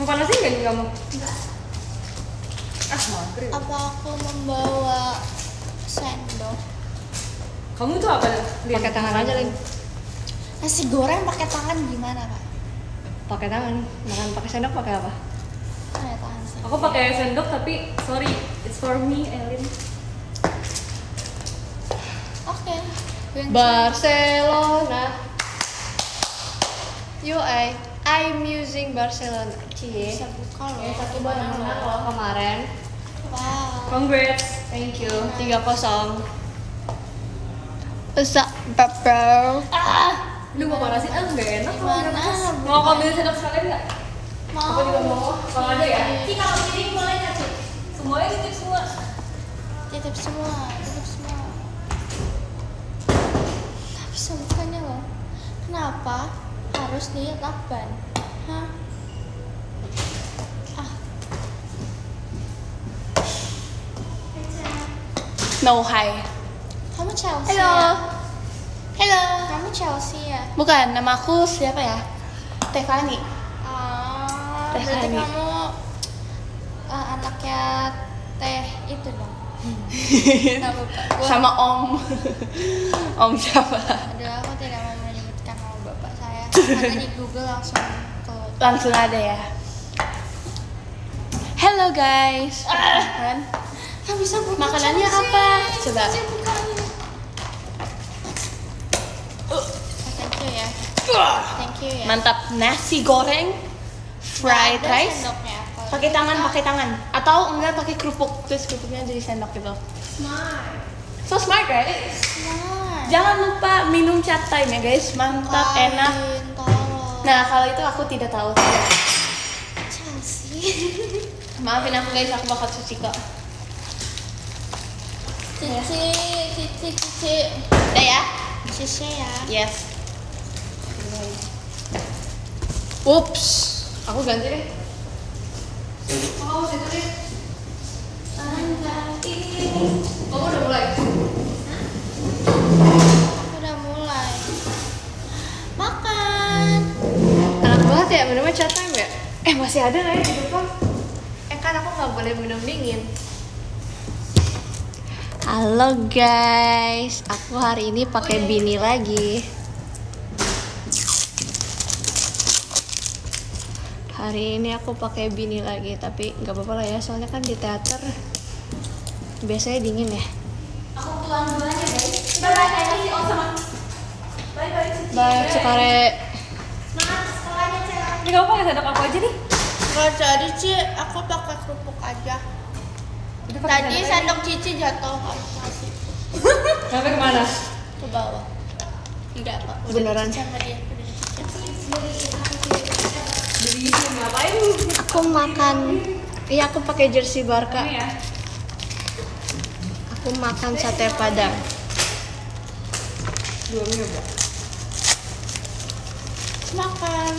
Mau panasin nggak nih kamu? Ah, maghrib. Apa aku membawa sendok? Kamu tuh apa? Pakai tangan aja, Lin. Nasi goreng pakai tangan gimana kak? Pakai tangan. Makan pakai sendok pakai apa? Ada tangan sih. Aku pakai sendok tapi sorry, it's for me, Elin. Oke. Yang Barcelona. Yo, I I'm using Barcelona. Cie. bisa buka loh. Ya, satu barang menang loh kemarin. Wow. Congrats. Thank you. 3-0. Bisa pepper. Ah, Lu mau panasin? Ah, nggak enak. kalau Gimana? Mau ambil sendok sekalian nggak? mau. Aku juga mau. Kalau ada ya. Ci, kalau jadi boleh nggak Ci? Semuanya titip semua. Titip semua, titip semua. Nggak bisa bukanya loh. Kenapa harus dilakban? Hah? No hi. Kamu Chelsea Halo. ya? Halo. Kamu Chelsea ya? Bukan, nama aku siapa ya? Stefani. Ah, Teh berarti Hani. kamu ah, anaknya teh itu dong. Nggak lupa. Gua- Sama Om. om siapa? Aduh, aku tidak mau menyebutkan nama bapak saya. Karena di Google langsung keluar. Langsung ada ya. Hello guys. Kan? Nggak bisa buka Makanannya apa? Coba. Oh, thank you ya. Thank you ya. Mantap nasi goreng, fried rice. Pakai tangan, pakai tangan. Atau enggak pakai kerupuk, terus kerupuknya jadi sendok gitu. Smart. So smart right? Smart. Jangan lupa minum chat time ya guys, mantap, Kain, enak. tolong. Nah kalau itu aku tidak tahu. Chelsea. Maafin aku guys, aku bakal cuci kok. Cici, cici, cici. Udah ya? Cici ya. Yes. Ups, aku ganti deh. Oh, situ deh. Kamu udah mulai? Udah mulai. Makan. Enak banget ya, minumnya chat time ya? Eh, masih ada nggak ya di depan? Eh, kan aku nggak boleh minum dingin. Halo guys, aku hari ini pakai bini lagi. Hari ini aku pakai bini lagi, tapi nggak apa-apa lah ya, soalnya kan di teater biasanya dingin ya. Aku pulang duluan ya guys. Bye bye Cici. Oh sama. Bye bye Cici. Bye, Sukare. Semangat sekolahnya Cel. Ini kamu pakai sendok aku aja nih. Gak jadi Ci, aku pakai kerupuk aja. Tadi sendok sendok Cici jatuh aku kasih aja. Sampai ke mana? ke bawah. Enggak. Udah Beneran? sama dia. Ngapain? Aku makan. Iya, aku pakai jersey Barca. Ya. Aku makan sate padang. Dua mie udah. Makan.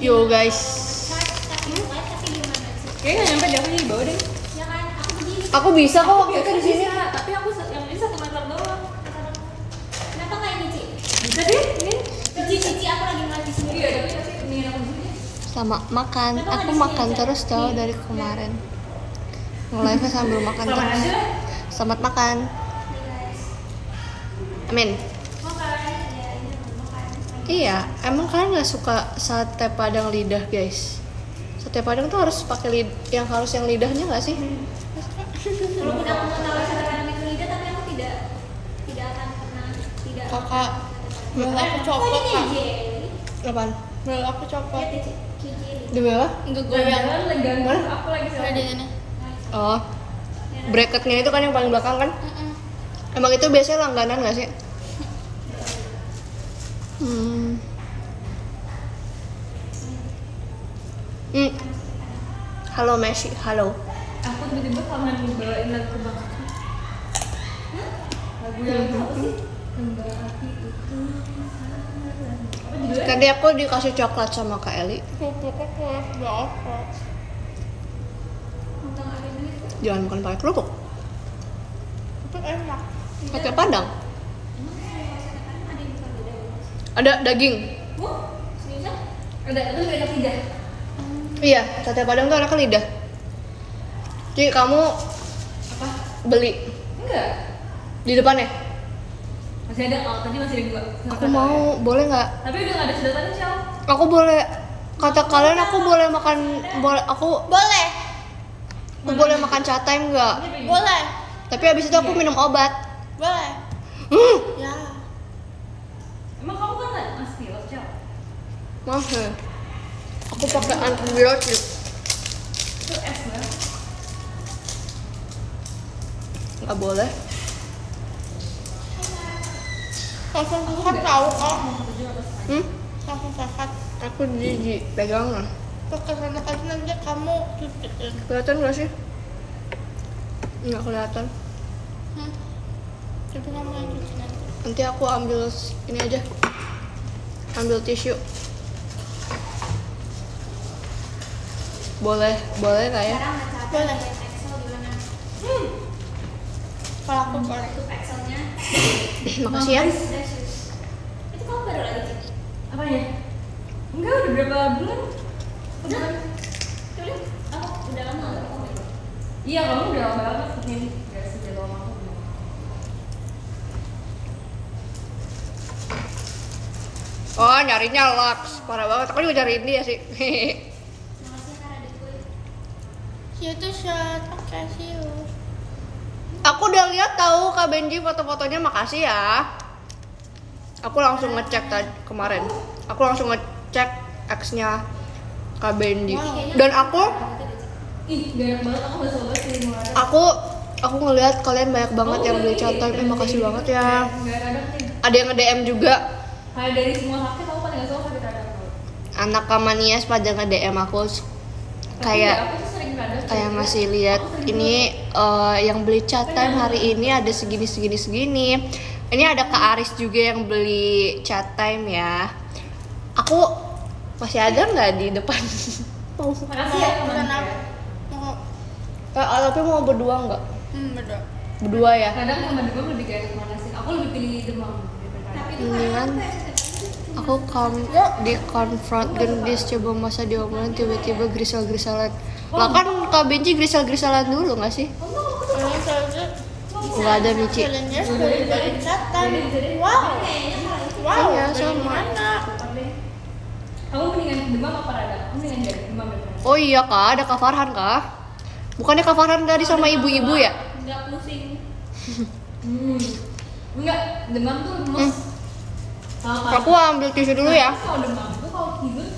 Yo guys, Kayaknya nggak nyampe deh, aku jadi bawah deh. aku bisa kok Aku itu di sini. bisa, tapi aku yang ini satu meter doang. Kenapa nggak ini Ci? Bisa deh, ini. Cici, Cici aku lagi makan di sini. Iya, tapi tapi mendingan aku. Sama makan, aku makan terus tau dari kemarin. Nge-live sambil makan Sama terus. Selamat makan. Amin. Iya, emang kalian nggak suka sate padang lidah guys? Sate padang tuh harus pakai lid yang harus yang lidahnya nggak sih? Walaupun aku mengetahui sate padang itu lidah, tapi aku tidak tidak akan pernah tidak. Kakak, menurut aku Oh copot kak. Apaan? Menurut aku copot. Jelly. Di bawah? Enggak goyang. kan leganggu aku lagi sama. Oh, bracketnya itu kan yang paling belakang kan? Emang itu biasanya langganan nggak sih? Hmm. Hmm. Halo Messi, halo. Aku tiba-tiba kangen bawain lagu api. Lagu yang apa sih? Itu. Apa judulnya? Tadi aku dikasih coklat sama Kak Eli. Jangan makan pakai kerupuk, Tapi enak. pakai padang. Ada beda daging. Ada, itu enak lidah. Iya, sate padang tuh anaknya lidah. Jadi kamu Apa? beli Enggak. di depannya. Masih ada, oh tadi masih ada dua. Aku mau, boleh nggak? Tapi udah nggak ada sedotannya, Ciao. Aku boleh. Kata kalian aku boleh makan, boleh aku, Boleh, aku boleh makan cat time nggak? boleh, Tapi habis itu aku minum obat. boleh. Hmm, Ya. Emang kamu kan nggak mas pilot, Ciao? Aku pakai antibiotik. Itu es. Nggak boleh. Langsung sehat tahu kok. Hmm? Langsung sehat. Aku jijik pegangan. Terus ke sana kasih nanti kamu cuciin. Kelihatan nggak sih? Nggak kelihatan. Hmm. Jadi kamu yang cuci nanti. Nanti aku ambil ini aja. Ambil tisu. Boleh, boleh nggak ya? Apa Boleh. lihat Excel di mana? Kalau aku boleh. Excelnya. Makasih ya. Itu kamu baru lagi, Cik? Apanya? Enggak, udah berapa bulan? Udah. Lihat. Aku udah lama nggak kamu itu. Iya, kamu udah lama banget ke sini. Gak sejak lama aku. Oh, nyarinya Lux. Parah banget. Aku juga cariin dia sih. Makasih karena ada gue. Ya itu shot. Oke, see you. aku udah lihat tahu Kak Benji foto-fotonya makasih ya. Aku langsung ngecek tadi kemarin. Aku langsung ngecek X-nya Kak Benji. Dan aku. Aku aku ngelihat kalian banyak banget yang beli chat time. Eh makasih banget ya. Ada yang nge-DM juga. Dari semua sakit, aku paling gak suka sakit radang. Anak Kamanias pada nge-DM aku kayak kayak ngasih lihat ini eh, yang beli chat time hari ini ada segini segini segini. Ini ada Kak Aris juga yang beli chat time ya. Aku masih ada nggak di depan? Makasih ya, Mau teman. Mau. Eh, tapi mau berdua nggak? Hmm, beda. Berdua ya. Kadang sama demam lebih kayak mana sih? Aku lebih pilih demam. Tapi Mendingan aku kam di confront gendis coba masa diomelin tiba-tiba grisel-griselan. Lah kan Kak Benji grisel-griselan dulu nggak sih? Ini saja. Nggak ada Mici. Wow. Wow. Iya, dari sama. mana? Kamu mendingan demam apa radang? Kamu mendingan dari demam daripada Oh iya kak, ada Kak Farhan kak? Bukannya Kak Farhan tadi sama ibu-ibu ya? Enggak pusing. hmm. Enggak, demam tuh lemes. Kalau Aku ambil tisu dulu ya. Kalau demam tuh kalau tidur.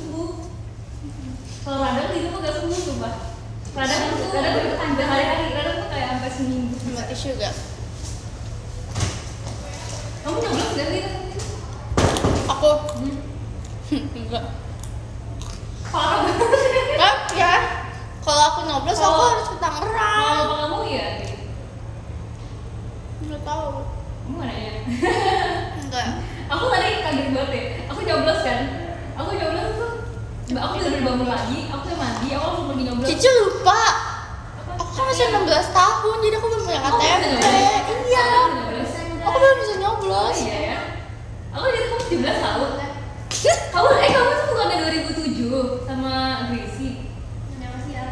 Kalau radang tidur tuh gak sembuh tuh, Pak. Radang tuh radang tuh ada hari-hari, radang tuh kayak sampai seminggu. Mbak tisu gak? Kamu nyoblos gak sih? Aku. Hmm. Enggak. Parah banget. Ya. Kalau aku nyoblos aku Kalau- harus ke Tangerang. Kalau kamu ya, Enggak tahu. kamu gak nanya. Enggak. aku tadi kaget banget ya aku nyoblos kan aku nyoblos tuh aku udah bangun lagi aku udah mandi aku langsung pergi nyoblos Cici lupa. Aku kan masih 16 tahun jadi aku belum punya Oh, KTP. Iya. Aku belum bisa oh nyoblos. iya ya aku jadi kamu 17 tahun kamu eh kamu tuh bukannya 2007 sama Gracie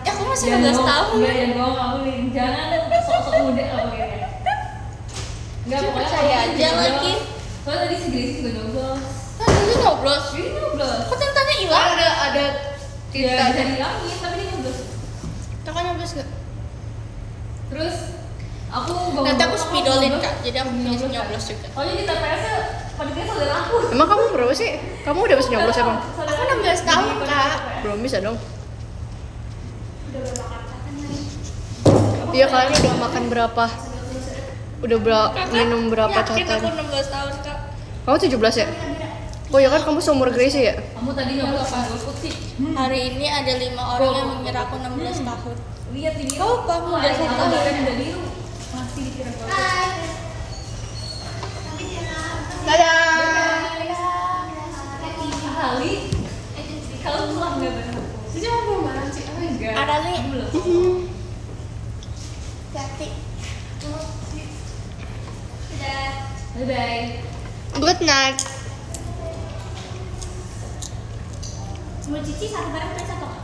Ya aku masih Jangan 16 bohong. tahun. Enggak, jangan bohong kamu jangan sok-sok muda kamu Enggak, Cuma pokoknya percaya kamu aja lagi. Soalnya tadi si Gracie juga nyoblos Nyoblos. Jadi nyoblos Kok tintanya hilang? Ada ada Ya, tinta bisa dihilangin, tapi dia nyoblos kan nyoblos gak? Terus aku bangun Nanti aku spidolin kak, jadi aku Nyoblos, nyoblos juga. Oh jadi TPS panitia saudara aku. Emang kamu berapa sih? Kamu udah bisa nyoblos emang? Aku 16 tahun, Kak. TPS. Belum bisa dong. Udah berapa? Iya kalian udah makan berapa? Udah berapa minum berapa Yakin chat aku time? 16 tahun kak. Kamu 17 ya? Oh ya kan kamu seumur Gracie ya? Kamu tadi nyoblos apa sih? Hari ini ada lima orang yang mengira aku 16 tahun. Lihat biru. Oh, muda Ada satu. udah biru. Masih dikira golput. Kali. Kalau pulang nggak benar. Belum barang sih. Oh enggak. Ada. Belum. Bye bye. Good night. Menurut Cici satu barang atau nggak?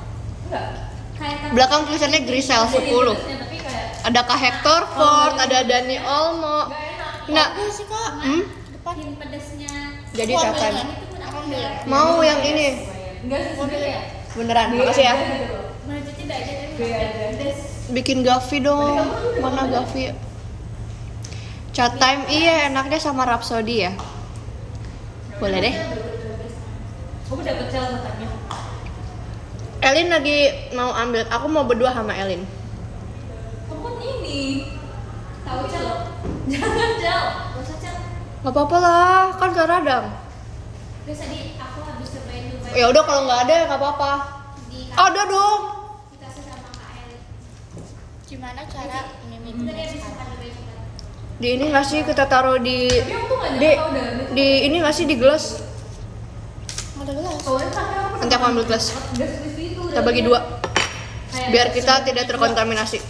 Enggak. Kayak Belakang tulisannya Grisel 10. Tapi kayak Ada Kak Hector Ford, ada Dani Olmo. enggak enak. Nggak, Iya sih kak. hmm? Depan yang pedasnya. Jadi ambil. Mau yang ini. Enggak sih sebenarnya. Beneran, B makasih ya. aja. pedas. Bikin Gavi dong. Mana Gavi? Chat time iya enaknya sama Rhapsody ya. Boleh deh. Kamu dapet cel katanya. Elin lagi mau ambil. Aku mau berdua sama Elin. Kamu kan ini. Tahu cel? Jangan cel. Gak usah cel. Gak apa-apa lah, kan gak radang. Terus tadi aku habis cobain Dubai. Ya udah kalau nggak ada ya nggak apa-apa. Di Ada dong. dikasih sama Kak Eli. Gimana cara coklat. Di ini nggak sih kita taruh di aku nggak di di ini nggak sih di gelas? Ada gelas. Aku Nanti aku ambil gelas. Kita bagi dua biar kita tidak terkontaminasi.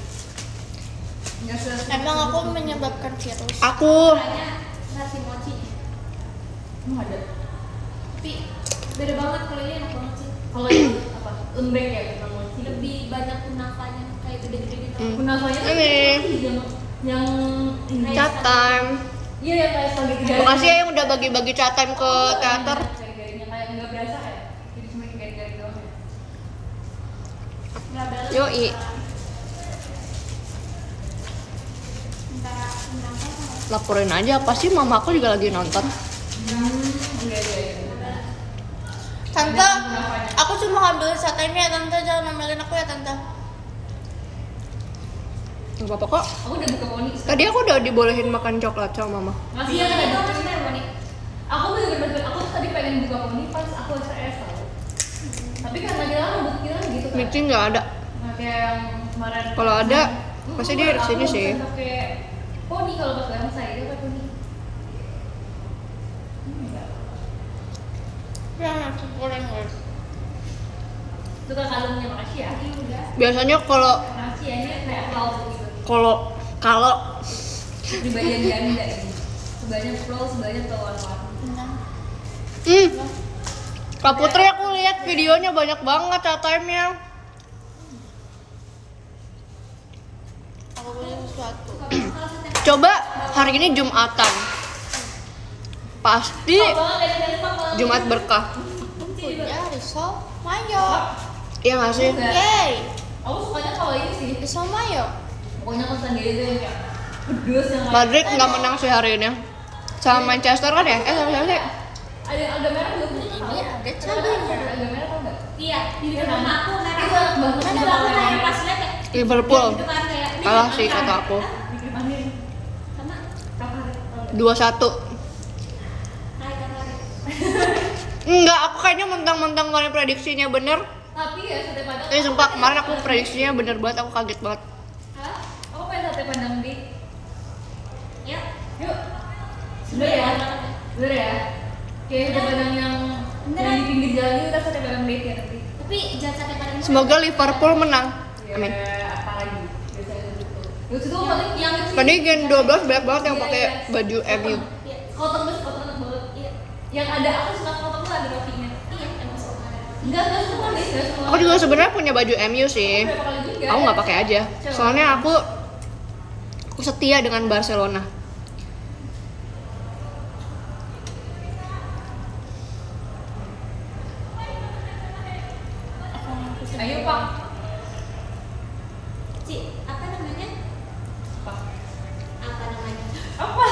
Emang aku menyebabkan virus. Aku nasi mochi. Ada. Tapi beda banget kalau ini enak banget sih. Kalau ini apa? Lembek ya kita mochi. Lebih banyak kunafanya kayak gede-gede gitu. Hmm. Kunafanya tuh Ini. yang yang chat time. Iya yang kayak spaghetti. Makasih ya yang udah bagi-bagi chat time ke teater. Kayak garingnya kayak nggak berasa ya. Jadi cuma kayak garing doang. ya. Nggak balance Yoi. Laporin aja pasti mama aku juga lagi nonton. Tante, aku cuma ngambilin satenya ya tante, jangan ngomelin aku ya tante. Gak apa-apa kok. Aku udah buka poni. Tadi aku udah dibolehin makan coklat sama mama. Masih ya apa sih Moni? Aku tuh juga aku tuh tadi pengen buka poni pas aku SRS tau. Tapi karena dia rambut kita kan gitu kan. Meeting nggak ada. Nah, kayak yang kemarin. Kalau ada, Hmm, pasti dia di sini sih. Pakai poni kalau pas bareng saya dia pakai poni. Enggak. Ya, nasi goreng guys. Itu kan kalungnya makasih ya. Udah. Biasanya kalau Makasih ya ini kayak gitu. kalau kalau Di bagian ganda ini. Sebanyak flow, sebanyak warna-warni. Nah, hmm, Kak Putri aku lihat videonya banyak banget chat time-nya. Sesuatu. Coba hari ini Jumatan. Pasti. Jumat berkah. Punya risol mayo. Iya nggak sih? Yeay, Aku sukanya kalau ini sih. risol mayo. Pokoknya itu yang pedes yang Madrid nggak menang sih hari ini. Sama Manchester kan ya? Eh sama siapa sih? ada yang agak merah belum Ini ada cabenya merah Iya, di Iya, depan kan? aku merah. Itu enak banget. Mana aku kayak pas lihat ya. Liverpool. Kalah sih kata aku. dikirimanin Sama. kapan 2-1. Hai kakak. Enggak, aku kayaknya mentang-mentang kemarin prediksinya bener. tapi ya sate padang Eh sumpah kemarin aku prediksinya bener banget, aku kaget banget. Hah? aku pengen sate padang di Ya. yuk bener ya bener ya kayak sate padang yang Beneran. yang di pinggir jalan itu kita sate padang date ya nanti Tapi jangan sampai pada Semoga Liverpool menang. Amin. Ya, apa lagi biasanya terus itu paling yang Tadi gen 12 banyak banget yang pakai baju MU. Iya. kotor banget kotor banget Iya. yang ada aku suka kotor tuh ada rotinya Iya, emang suka. enggak enggak semua deh enggak semua Aku juga sebenarnya punya baju MU sih. Aku nggak pakai aja. Soalnya aku aku setia dengan Barcelona. ayo pak Ci, apa namanya? apa Apa namanya? apa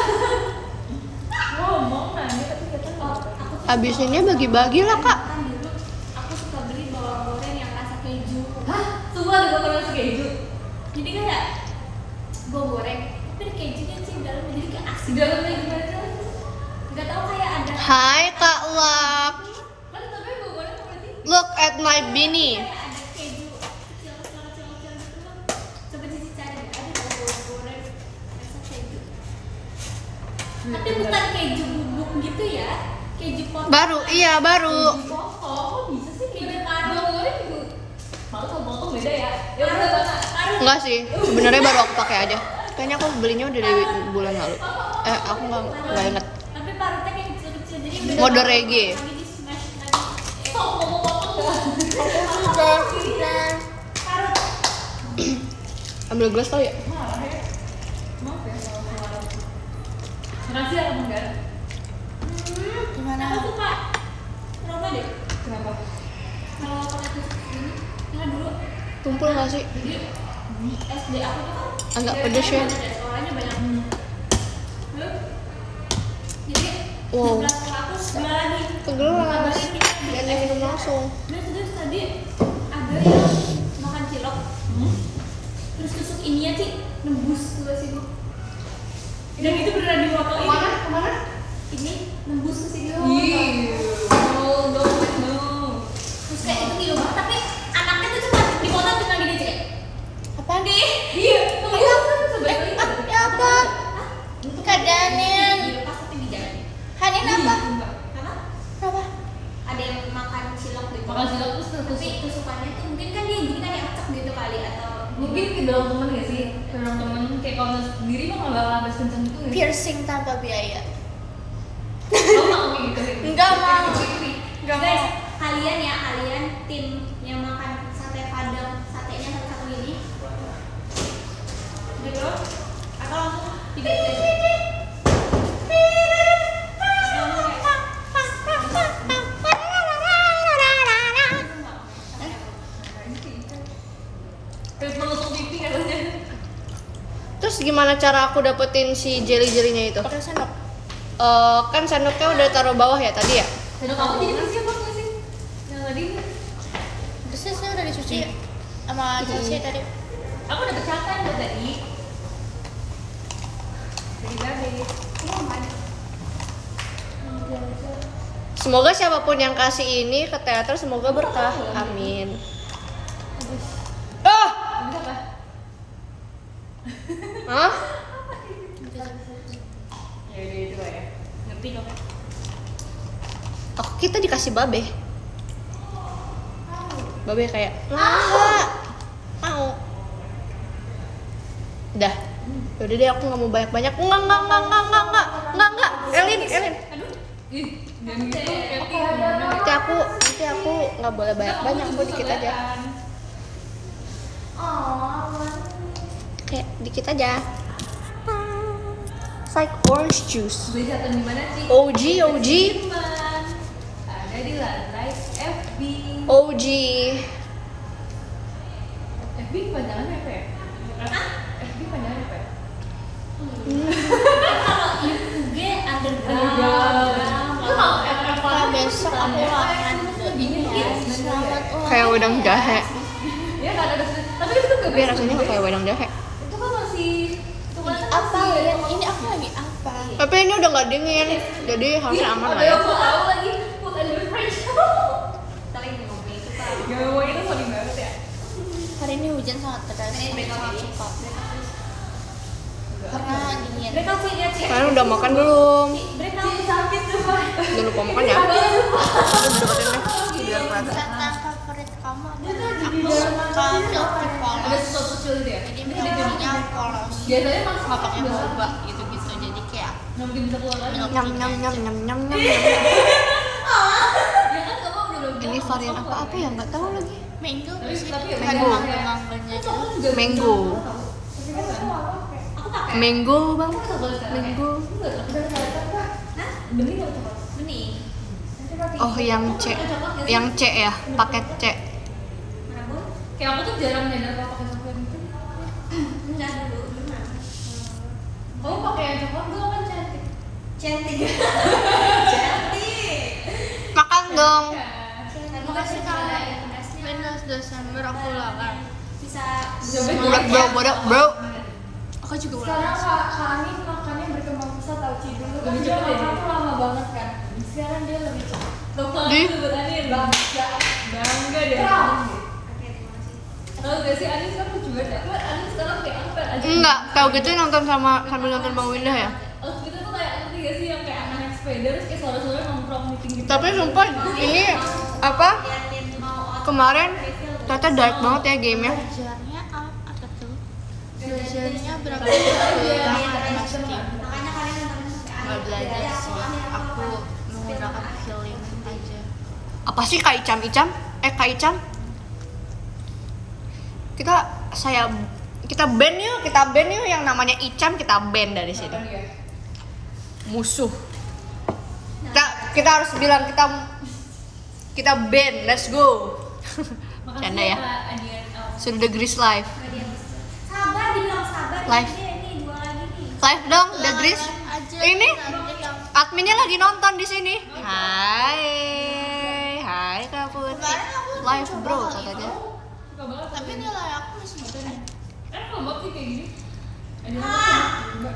ngomong nanya tapi kita Oh, nggak aku tuh Habis ini bagi-bagi lah, Kak. belinya udah dari bulan lalu. Eh aku nggak nggak inget mode reggae ambil gelas tau ya? Nasi atau enggak? Gimana? Aku suka. Roma deh? Kenapa? Kalau pakai ini, ini dulu. Tumpul gak sih? Jadi SD aku tuh? Kan Agak pedes ya? Sekolahnya banyak. Lalu, Jadi Wow. sebelah sekolah aku sebelah lagi. Kegelas. Biar dia minum langsung. Terus terus tadi ada yang makan cilok, Hmm? terus tusuk ininya sih nembus ke sini. Dan itu beneran di foto ini. Ke mana? Ini nembus ke sini. Ih, no, no, no. Terus kayak itu gila banget, tapi anaknya tuh cuma di foto cuma gini cek. Apaan? Di. Iya, kamu itu sebaik itu. Ya apa? Keadaannya. Dilepas tapi dijalanin. Hanin apa? Apa? Apa? Ada yang makan cilok gitu. Makan cilok terus Tapi terus tusukannya tuh mungkin kan dia gini kan yang acak gitu kali atau mungkin ke dalam temen gak sih? Ke dalam temen kayak kalau sendiri mah nggak bakal habis kenceng gitu nggak sih? Piercing tanpa biaya. Kamu mau gitu? Enggak mau. Enggak Guys, kalian ya, kalian tim yang makan sate padang, satenya satu-satu ini. Gitu. Gimana cara aku dapetin si jelly-jellynya itu? pakai sendok Eh, kan sendoknya udah taruh bawah ya tadi ya? Sendok kamu jadi bersih apa nggak sih? Yang tadi? bersih sih udah dicuci sama Chelsea tadi Aku udah bercatat buat tadi. Dari babe. Semoga siapa pun yang kasih ini ke teater semoga berkah. Amin. Ah! Bisa apa? Hah? Oh, kita dikasih babe. Babe kayak, "Enggak. Mau." Udah. Udah deh aku nggak mau banyak-banyak. Enggak, enggak, enggak, enggak, enggak, enggak. Enggak, enggak. Elin, Elin. Ih, gitu. Katy gimana? Nanti aku, nanti aku nggak boleh banyak-banyak, aku dikit aja. Kayak dikit aja. It's like orange juice. Beli satu di mana sih? OG, OG. Ada di lantai FB. OG. FB panjangannya apa ya? FB panjangannya apa ya? Underground. Kalau besok aku ya Kayak wedang jahe. Ya tapi itu Tapi rasanya kayak wedang jahe. Itu kan masih tuh apa ya ini aku lagi apa Tapi ini udah nggak dingin, jadi harusnya aman lah ya. lagi food and beverage. Saling ngomongin itu. Gak mau itu sorry banget ya. hari ini hujan sangat deras sangat karena dingin. Kalian udah makan belum? Jangan lupa makan ya. Aku aku suka Ada polos sesuatu kecil gitu ya. jadi milky-nya polos Biasanya mas nggak pakai boba gitu-gitu jadi kayak. Nyam nyam nyam nyam nyam nyam. nyam. Ya kan Ini varian apa apa ya nggak tahu lagi. mango ya Mango. gitu Mango. Mango bang. Mango. Oh yang C, yang C ya, paket C. Kayak aku tuh jarang nyadar kalau pakai coklat gitu. Enggak dulu, gimana? Kamu pakai yang coklat gue kan cantik. Cantik. Cantik. Makan dong. Terima kasih kalau ada pedasnya. 15 Desember aku ulangan Bisa. Bodoh bro, bodoh bro. aku juga Sekarang ulangan Kak, Kak Ani makannya berkembang pesat tau Ci dulu kan dia ya, makan dia? tuh lama banget kan Sekarang dia lebih cepat Dokter itu buat Anin. Bangga Bangga deh. Proud. Oke, terima kasih. Tahu gak sih Anin sekarang lucu banget? Kan Anin sekarang kayak apa aja. Enggak, tahu gitu nonton sama sambil nonton Bang Windah ya. Oh, kita tuh kayak ngerti gak sih yang kayak anak naik sepeda terus kayak suara-suara nongkrong meeting gitu. Tapi sumpah ini apa? Kemarin ternyata dark banget ya gamenya. belajarnya apa tuh belajarnya berapa Makanya kalian nggak belajar sih aku menggunakan feeling aja Apa sih Kak Icam Icam? Eh Kak Icam? Kita saya kita ban yuk, kita ban yuk yang namanya Ican kita ban dari sini. Musuh. Kita kita harus bilang kita kita ban, let's go. Canda ya. Sudah the Grease live. Sabar dibilang sabar. Live. Ini, ini dua lagi nih. Live dong, the Grease. Ini adminnya lagi nonton di sini. Hai, hai Kak Putri. Aku Live bro katanya. Itu, tapi nilai aku masih bagus Kan kalau mau sih kayak gini. Ada Ah. apa?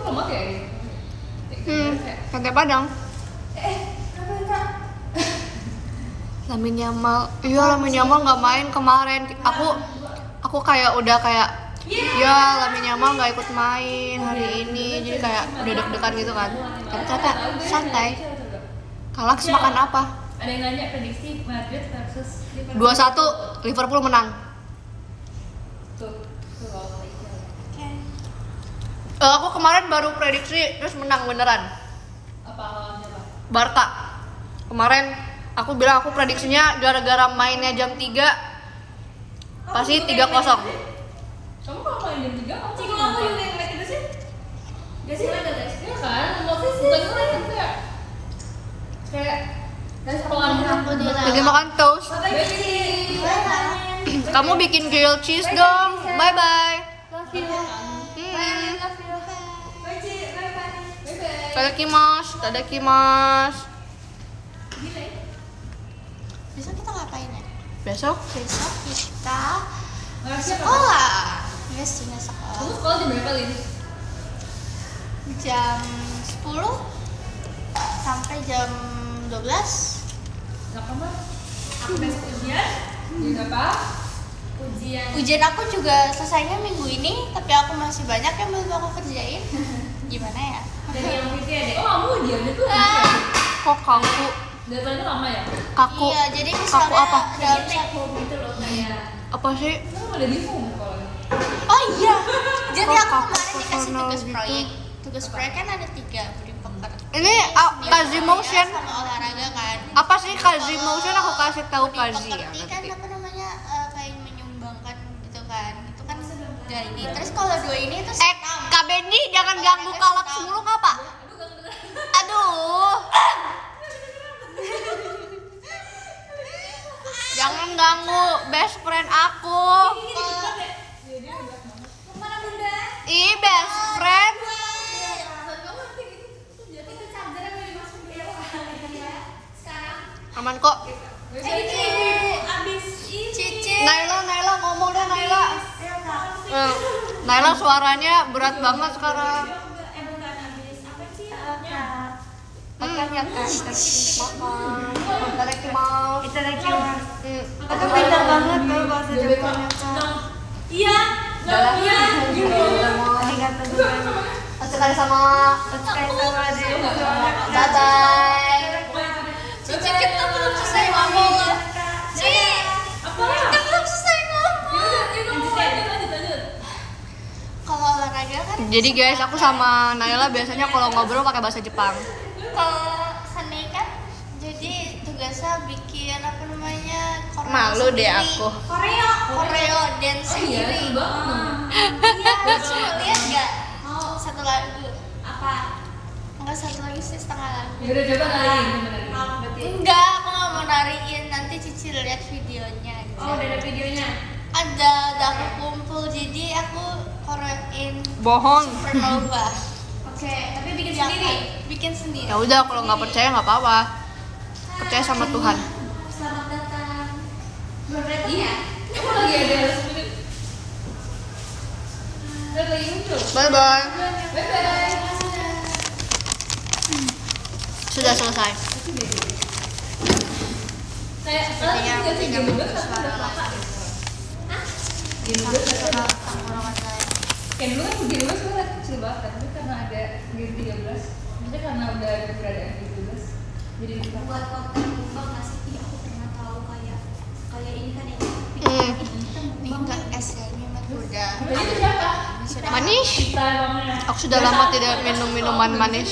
Kalau mau kayak gini. Hmm, sate Padang. Eh, Lamin Yamal, iya Lamin Yamal nggak main kemarin. Aku aku kayak udah kayak ya Lamin Yamal nggak ikut main hari ini, jadi kayak udah deg-degan gitu kan. Tapi ternyata santai. Kalax makan apa? Ada yang nanya prediksi Madrid versus Liverpool. 2-1 Liverpool menang. Tuh, tuh kayak gitu. Eh, aku kemarin baru prediksi terus menang beneran. Apa lawannya apa? Barca. Kemarin aku bilang aku prediksinya gara-gara mainnya jam 3 pasti 3-0. Kamu kalau main jam tiga, kamu Cikgu aku juga yang like itu sih. Gak sih, gak. Iya kan? Maksudnya bukan keren kan kayak kayak pelan aku di Lagi makan toast. Kamu bikin grilled cheese dong. Bye bye. Love you. Hmm. Bye. Bye, bye. Tadakimasu, tadakimasu. Ya. besok kita ngapain ya Besok besok kita sekolah ya sih nggak sekolah Kamu sekolah jam berapa Lin? jam 10 sampai jam 12 Nggak apa Aku besok ujian. Berapa? Ujian. ujian aku juga selesainya minggu ini tapi aku masih banyak yang belum aku kerjain gimana ya Dari yang itu ya deh. Oh kamu ujian itu Ah. kok kaku Deadline-nya lama ya? kaku iya jadi kaku misalnya apa? dalam satu gitu loh kayak. Apa sih? Kamu ada di kalau oh iya jadi aku kaku kemarin dikasih tugas gitu? proyek tugas proyek kan ada tiga Ini ah, Kazi Motion. sama olahraga kan Apa sih Kazi Motion? Aku kasih tahu Kazi ya pekerti kan nanti. apa namanya eh, kayak menyumbangkan gitu kan itu kan dua ini terus kalau dua ini itu Eh, Kak Benny jangan ganggu kalak mulu nggak Pak? Aduh. Jangan ganggu best friend aku. Ke mana bunda? Ih, best friend. Itu charger yang mau dimasukin ya. Sekarang. Aman kok. Eh, ibu abis ini. cici Naila, Naila ngomong dong Naila. Eh, Naila suaranya berat banget sekarang. Eh bukan abis apa sih? Makan ya kan? Itadakimasu. Itadakimasu. Aku pintar banget tuh bahasa Jepangnya. Iya. Iya. Gozaimasu. Otsukare sama. Otsukare sama desu. Cici kita belum selesai ngomong cici kita belum selesai kalau olahraga kan Jadi guys, aku sama Naila biasanya kalau ngobrol pakai bahasa Jepang. kalau Sunday kan jadi tugasnya bikin apa namanya koreo Malu deh aku. Koreo. koreo dance oh iya sendiri. iya lihat nggak Mau satu lagu apa? enggak satu lagi sih setengah lagu ya udah coba nariin berarti. enggak aku nggak mau nariin nanti cici lihat videonya aja Oh, udah ada videonya. ada ada aku kumpul jadi aku koreoin Bohong. supernova Oke, tapi bikin Yang- sendiri. bikin sendiri Ya udah, kalau nggak percaya nggak apa-apa. Percaya sama Tuhan. Selamat datang. Berarti ya? kamu lagi ada lagi muncul Bye bye. bye bye Sudah selesai. Sepertinya ah, aku sih tidak jam dua mendengar suara suara kakak lagi. jam dua suara Tongkrongan saya. kayak dulu kan jam dua sebenarnya kecil banget kan tapi karena ada game 13 maksudnya karena udah ada keberadaan game 13 jadi lupa Buat konten mukbang nggak sih? Iya, aku pernah tahu kayak kayak ini kan ya. Hmm. Ini enggak es ya, ini mah udah. Tadi itu siapa? Ini sudah Manis. Aku sudah lama tidak minum minuman manis.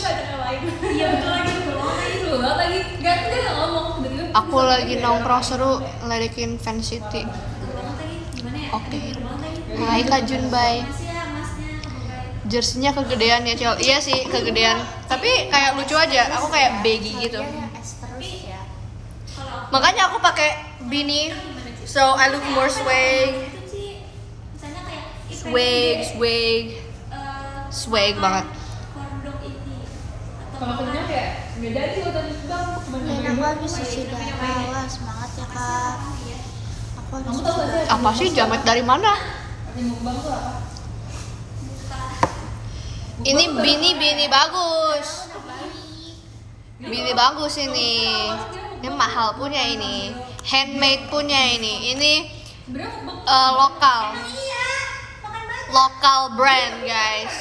Iya betul lagi banget lagi Gak, dia gak ngomong tiba-tiba Aku lagi nongkrong seru ngeledekin Fan City. Ya? Oke. Hai Kak. Makasih ya. Semoga Jersey-nya kegedean ya, Cel. Iya sih, kegedean. Tapi kayak lucu aja. Aku kayak baggy gitu. Makanya aku pakai beanie. So I look more swag. itu sih misalnya kayak ih, Swag, pengen swag. eh, Swag banget. Hotdog ini atau Kalau kayak beda sih aku habis darah, wah semangat ya kak. ya. Aku sih Apa sih jamet dari mana? Ini beanie beanie bagus. Beanie bagus ini. Ini mahal punya ini. Handmade punya ini. Ini eh, lokal. Iya. Lokal brand, guys.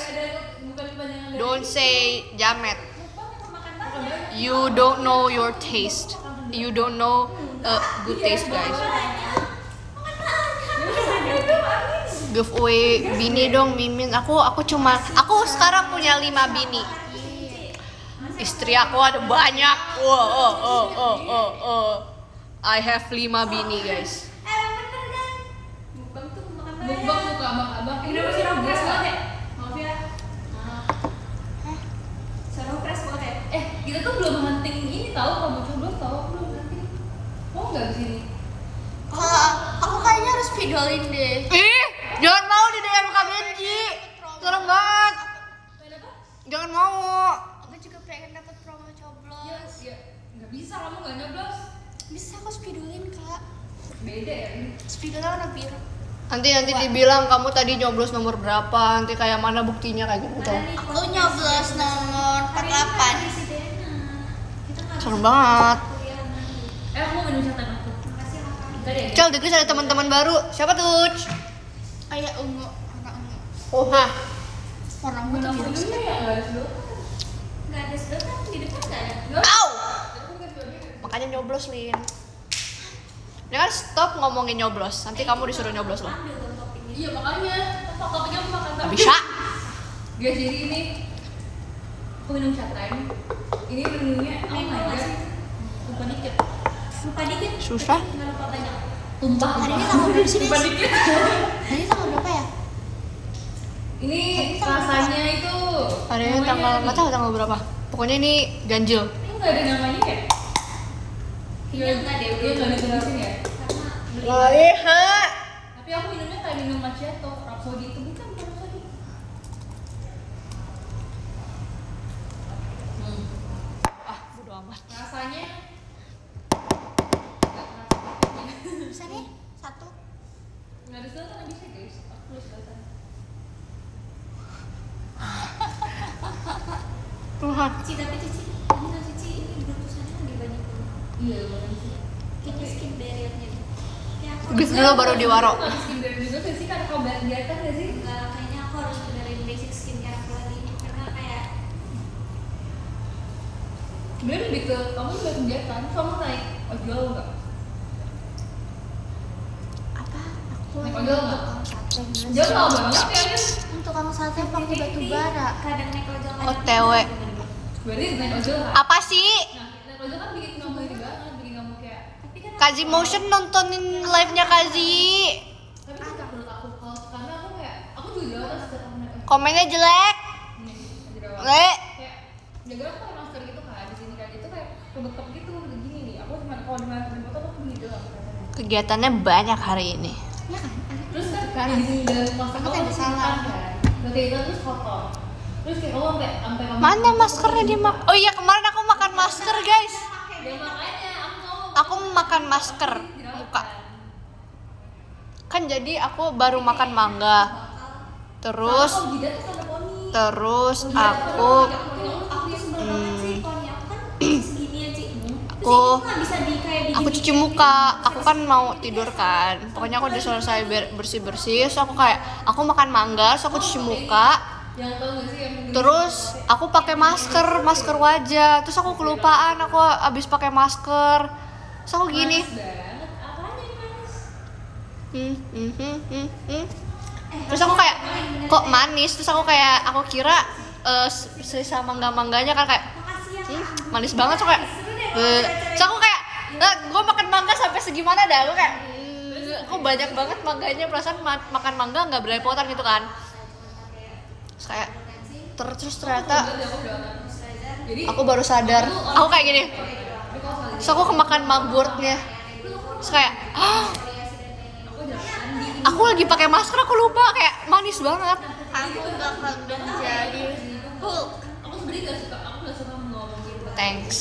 Don't say jamet. You don't know your taste. You don't know uh, good taste, guys. Giveaway bini dong, Mimin. Aku aku cuma aku sekarang punya 5 bini. Istri aku ada banyak. Oh, oh, oh, oh, oh, oh. I have 5 bini, guys. Bener kan? Tuh makan ke abang-abang Ini banget ya. Suara fresh banget ya? Eh, kita tuh belum hunting ini tahu kamu coba tahu aku belum hunting. Mau nggak di sini? Kalau aku kayaknya harus videoin deh. Ih, jangan mau di DM Kak Benji. Serem banget. Jangan mau. Aku juga pengen dapat promo Ya, coblos. ya nggak bisa kamu nggak nyoblos. Bisa aku speedolin kak. Beda ya. Speedolnya warna biru. Nanti nanti dibilang kamu tadi nyoblos nomor berapa, nanti kayak mana buktinya kayak gitu. Aku nyoblos nomor Hari ini kan 48. Bisa banget. Eh, aku mau minum catatan aku. Makasih ya kakak. Tadi ya. Cel, di Kris ada teman-teman baru. Siapa tuh? Kayak ungu, warna ungu. Oh, hah. Warna ungu tuh biru. minumnya ya nggak ada sedotan. Nggak ada sedotan di depan nggak ada. Au! Makanya nyoblos, Lin. Ini kan stop ngomongin nyoblos. Nanti kamu disuruh nyoblos loh. Iya makanya. Topiknya aku makan bisa. Guys, jadi ini aku minum chat time. Ini minumnya oh my god. Lupa dikit. Lupa dikit. Susah. Nggak lupa banyak. Tumpah. Hari ini tanggal berapa sih, Des? dikit. Hari ini tanggal berapa ya? Ini rasanya itu. Hari ini tanggal nggak tahu tanggal berapa. Pokoknya ini ganjil. Ini nggak ada namanya ya? Kayaknya nggak deh, Iya udah nggak ditulisin ya. Karena. Tapi aku minumnya kayak minum macchiato, Rhapsody itu bukan bukan Rhapsody. Hmm. Ah, bodo amat. Rasanya Bisa nih, satu. nggak ada nggak bisa guys. Aku tulis sedotan. Tuhan. Cici tapi Cici, ini kan Cici ini berutusannya lagi banyak. Iya. Kayaknya skin barrier-nya deh. Ya dulu baru di waro. Aku nggak skincare juga sih karena kau biarkan nggak sih? Enggak, kayaknya aku harus benerin basic skincare aku lagi karena kayak Sebenarnya lebih ke kamu juga kegiatan, kamu naik ojol nggak? Apa? Aku Naik ojol untuk nggak? kang sate. Mas. Jauh lama banget ya kan? Untuk kang sate pakai batu bara. kadang naik ojol kadang OTW. Berarti naik ojol? Apa sih? Nah, naik ojol kan bikin kamu ini banget, bikin kamu kayak kan Kazi Motion nontonin live-nya Kazi. tapi kan menurut aku kalau karena aku kayak aku juga naik ojol. Komennya jelek. Jerawatan. Le. kayak jaga aku pakai masker gitu kan di sini kan itu kayak kebekep gitu begini nih aku cuma kalau di mana kelihatannya. Kegiatannya banyak hari ini. Ya kan? terus kan di dalam masker Aku tidak salah. kan kayak gitu terus kotor terus kayak kamu sampai sampai Mana maskernya di mak? Oh iya kemarin aku makan masker guys. ya makanya aku mau makan masker muka. Kan jadi aku baru makan mangga. Terus terus aku di aku cuci muka. Aku kan mau tidur kan. Pokoknya aku udah selesai bersih-bersih, terus aku kayak aku makan mangga, terus aku cuci muka. Terus aku pakai masker, masker wajah. Terus aku kelupaan, aku abis pakai masker. Terus aku gini. Hmm, hmm, hmm, hmm, hmm. Terus aku kayak kok manis. Terus aku kayak aku kira eh, sisa mangga-mangganya kan kayak ya hmm, manis banget. Aku kayak Eh, so aku kayak gue makan mangga sampai segimana dah. Gue kayak "Hmm, kok banyak banget mangganya? Perasaan ma- makan mangga nggak belepotan gitu kan. Terus kayak ter- terus ternyata aku baru sadar. Aku kayak gini. So aku kemakan magurtnya terus kayak "Ah, aku lagi pakai masker aku lupa. Kayak manis banget. Aku bakal menjadi Hulk. aku sebenarnya gak suka aku gak suka ngomong gitu thanks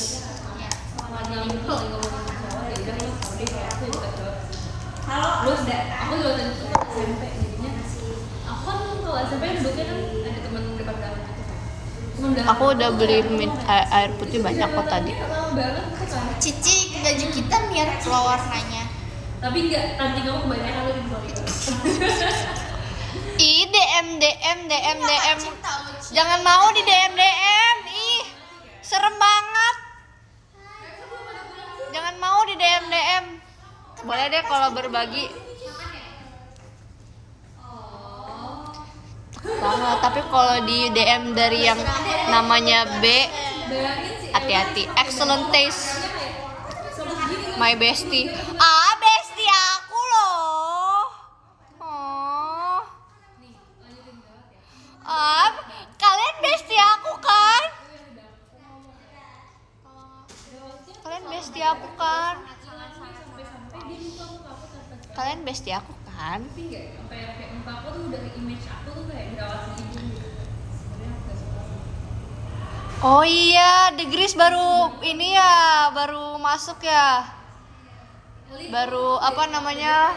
aku ngomong ya udah lah udah kayak aku juga jawab halo lu udah aku juga tadi tuh SMP jadinya aku kan kalau SMP duduknya kan ada teman depan dalam gitu kan teman belakang aku udah beli min- air, air putih banyak kok tadi. Cici gaji kita mirip lo warnanya. tapi enggak ranting kamu kebanyakan lu di ih dm dm dm dm jangan mau di dm dm ih serem banget mau di dm dm boleh deh kalau berbagi. Banget tapi kalau di DM dari yang namanya B hati-hati. Excellent taste. My bestie. Ah bestie aku loh. Oh. Ah kalian bestie aku kan kalian bestie aku kan kalian bestie aku kan Oh iya, The Grease baru ini ya, baru masuk ya. Baru apa namanya?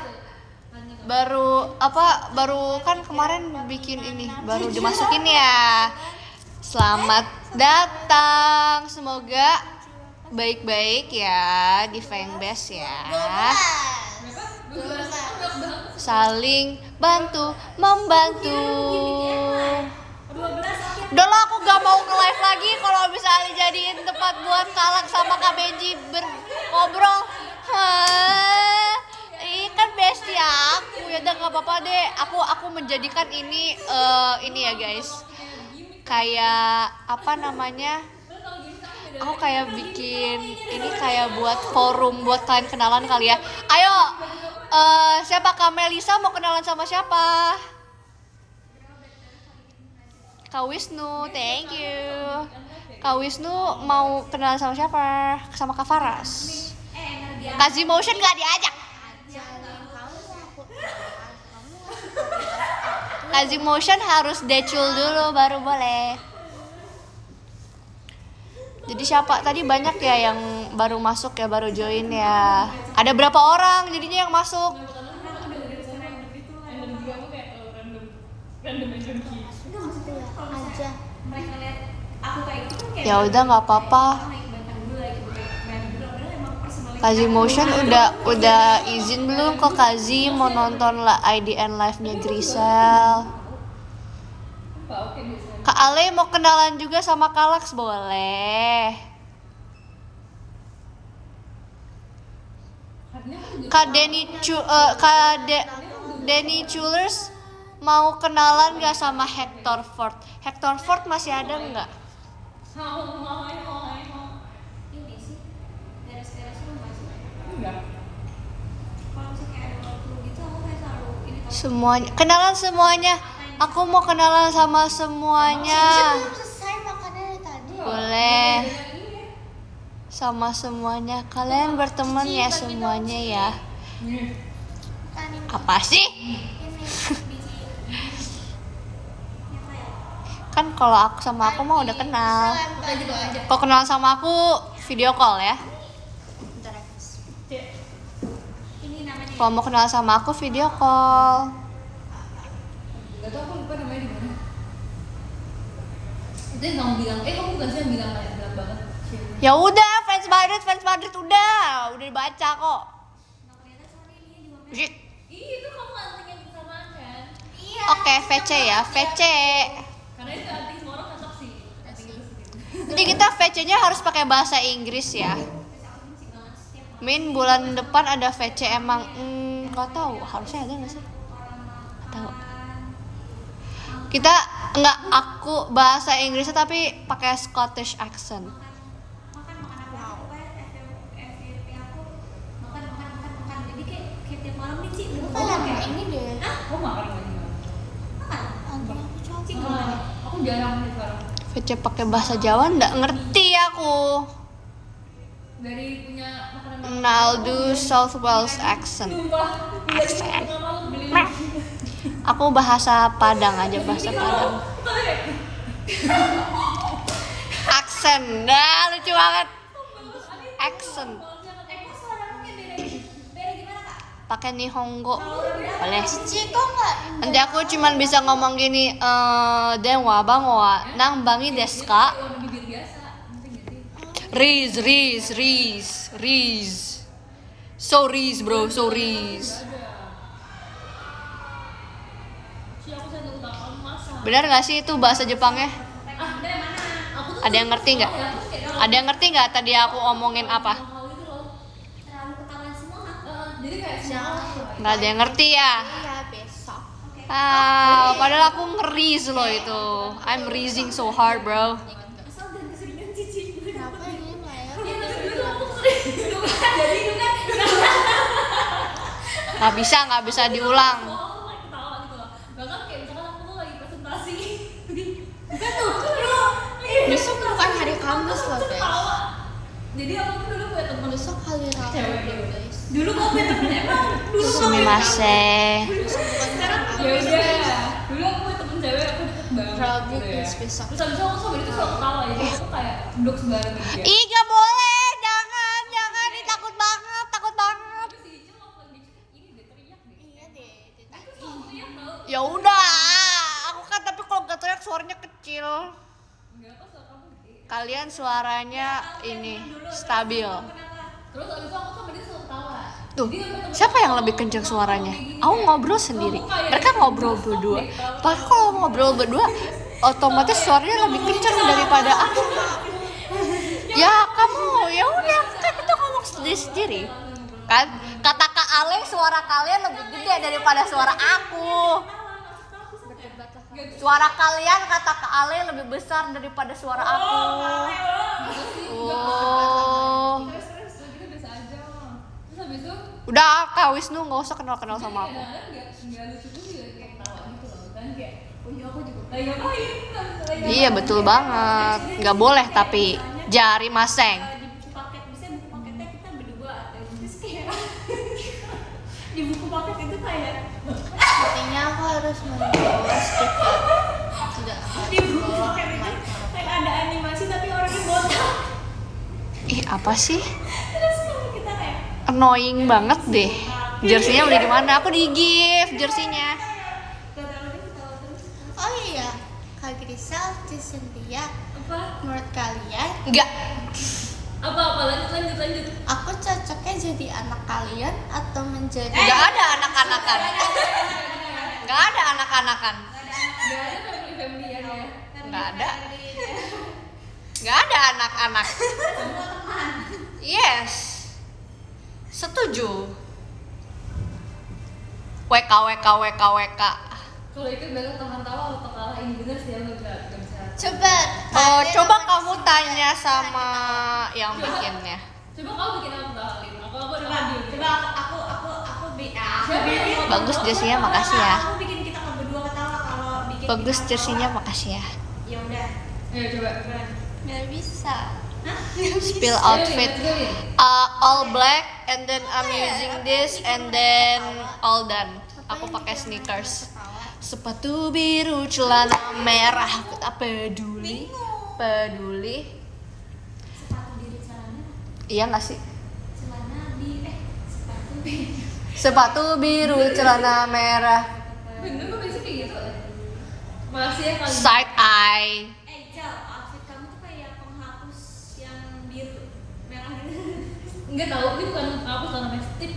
Baru apa? Baru kan kemarin bikin ini, baru dimasukin ya. Selamat datang, semoga baik-baik ya di Fanbase ya. Saling bantu membantu. Udah lah aku gak mau nge-live lagi kalau misalnya jadiin tempat buat kalak sama Kak Benji berobrol. Ini kan bestie aku ya udah gak apa-apa deh. Aku aku menjadikan ini eh, ini ya guys. Kayak apa namanya? Aku kayak bikin ini kayak buat forum buat kalian kenalan kali ya. Ayo, eh, siapa Kak Melisa mau kenalan sama siapa? Kak Wisnu, thank you. Kak Wisnu mau kenalan sama siapa? Sama Kak Faras. Kazi Motion gak diajak. Kazi Motion harus decul dulu baru boleh. Jadi siapa tadi banyak ya yang baru masuk ya baru join ya. Ada berapa orang jadinya yang masuk? Ya udah nggak apa-apa. Kazi Motion udah udah izin belum kok Kazi mau nonton lah IDN live-nya Grisel. Kak Ale mau kenalan juga sama Kalax boleh. Kak Denny Chu eh, Kak De- Denny Chulers mau kenalan gak sama Hector Ford? Hector Ford masih ada nggak? Semuanya kenalan semuanya. Aku mau kenalan sama semuanya. Belum selesai makannya tadi. Boleh. Sama semuanya. Kalian berteman ya semuanya ya. Apa sih? Kan kalau aku sama aku mah udah kenal. Kalau kenal sama aku video call ya. Kalau mau kenal sama aku video call. Gak tau aku lupa namanya di mana. Itu yang kamu bilang, eh kamu bukan sih yang bilang kayak bilang banget. Ya udah fans Madrid, fans Madrid udah, udah dibaca kok. Shit. Iya itu kamu anting yang bersamaan kan? Oke, VC ya, VC. Karena itu anting semua orang cocok sih. Nanti kita VC-nya harus pakai bahasa Inggris ya. Min bulan depan ada VC emang hmm, nggak tahu harusnya ada nggak sih? Nggak tahu kita nggak aku bahasa Inggrisnya tapi pakai Scottish accent Vece pakai bahasa Jawa nggak ngerti aku. Dari punya Naldo South Wales accent. Accent. Aku bahasa Padang aja bahasa Padang. Accent, dah lucu banget. Kak? Pakai Nihongo. Boleh. Nanti aku cuman bisa ngomong gini, eh Denwa bangwa nang bangi desu ka? warna bibir biasa. Ngerti nggak sih? Riz, Riz, Riz, Riz. So Riz bro, so Riz. Si aku saya tahu kamu masak. Benar gak sih itu bahasa Jepangnya? Ah, dari mana? Aku tuh Ada yang ngerti nggak? ya, Ada yang ngerti nggak tadi aku omongin apa? hal itu loh. Terlalu ketahuan semua. Heeh, jadi kayak semua Nggak ada yang ngerti ya? Iya besok. Ah, padahal aku ngeriz loh itu. I'm reezing so hard bro. Layar? Iya, kan, jadi itu kan. Nggak bisa, nggak bisa diulang. Oh, aku lagi ketawa gitu loh. Bahkan kayak misalkan aku Bukan tuh. Besok bukan hari Kamis loh guys. Jadi aku tuh dulu punya temen Besok hari Rabu guys. Dulu kau punya temen emang. Dulu kau Sumimasen. Sekarang ya udah dulu aku punya temen cewek aku deket banget Rabu gitu ya. guys besok. terus abis itu aku sama dia tuh selalu ketawa jadi aku kayak duduk sebarang sama dia Ih, gak boleh. Jangan, jangan. Ini takut banget, takut banget. Iya Ya udah. Tapi kalau gak teriak suaranya kecil. enggak apa suara kamu gede Kalian suaranya ini stabil. terus abis itu aku sama dia selalu ketawa Tuh, siapa yang lebih kencang suaranya? Aku ngobrol sendiri. Mereka ngobrol berdua. Padahal kalau ngobrol berdua, otomatis suaranya lebih kencang daripada aku. Ya kamu, ya udah kan kita ngomong sendiri sendiri. Kan kata Kak Ale suara kalian lebih gede daripada suara aku. Suara kalian kata Kak Ale lebih besar daripada suara aku. Oh. terus abis itu Udah Kak Wisnu nggak usah kenal-kenal sama aku. oh iya aku betul banget. Nggak boleh tapi jari maseng. di buku paket itu kayak Sepertinya aku harus membawa stiker. Tidak di buku paket itu kayak ada animasi tapi orangnya botak Ih apa sih? terus kalau kita kayak Annoying banget deh. Jersinya beli di mana? Aku di gift jersinya. Oh iya, Kak Grisel, Cynthia, apa menurut kalian Enggak. Apa apa lanjut lanjut lanjut aku cocoknya jadi anak kalian atau menjadi Enggak ada anak-anakan. Enggak ada anak-anakan. nggak ada family family ya ya Enggak ada. Enggak ada anak-anak. Yes. Setuju. WK WK WK WK. kalau ikut bakal tahan tawa atau kalah ini bener sih aku nggak nggak bisa coba Oh, coba kamu tanya sama yang bikinnya. coba kamu bikin apa aku aku coba coba aku aku aku aku ah, Bagus jersinya, makasih ya. aku bikin kita berdua ketawa kalau bikin Bagus jersinya, makasih ya. ya udah. Ayo coba. Nggak bisa. Spill outfit. Uh, all black and then I'm using this and then all done. Aku pakai sneakers. Sepatu biru, celana merah. Peduli. Peduli. sepatu biru celana Iya nggak sih? celana di eh sepatu biru Sepatu biru, celana merah. bener kok biasanya kayak gitu makasih ya Side eye. eh Jal outfit kamu tuh kayak penghapus yang biru merah gitu nggak tahu ini bukan tau namanya stip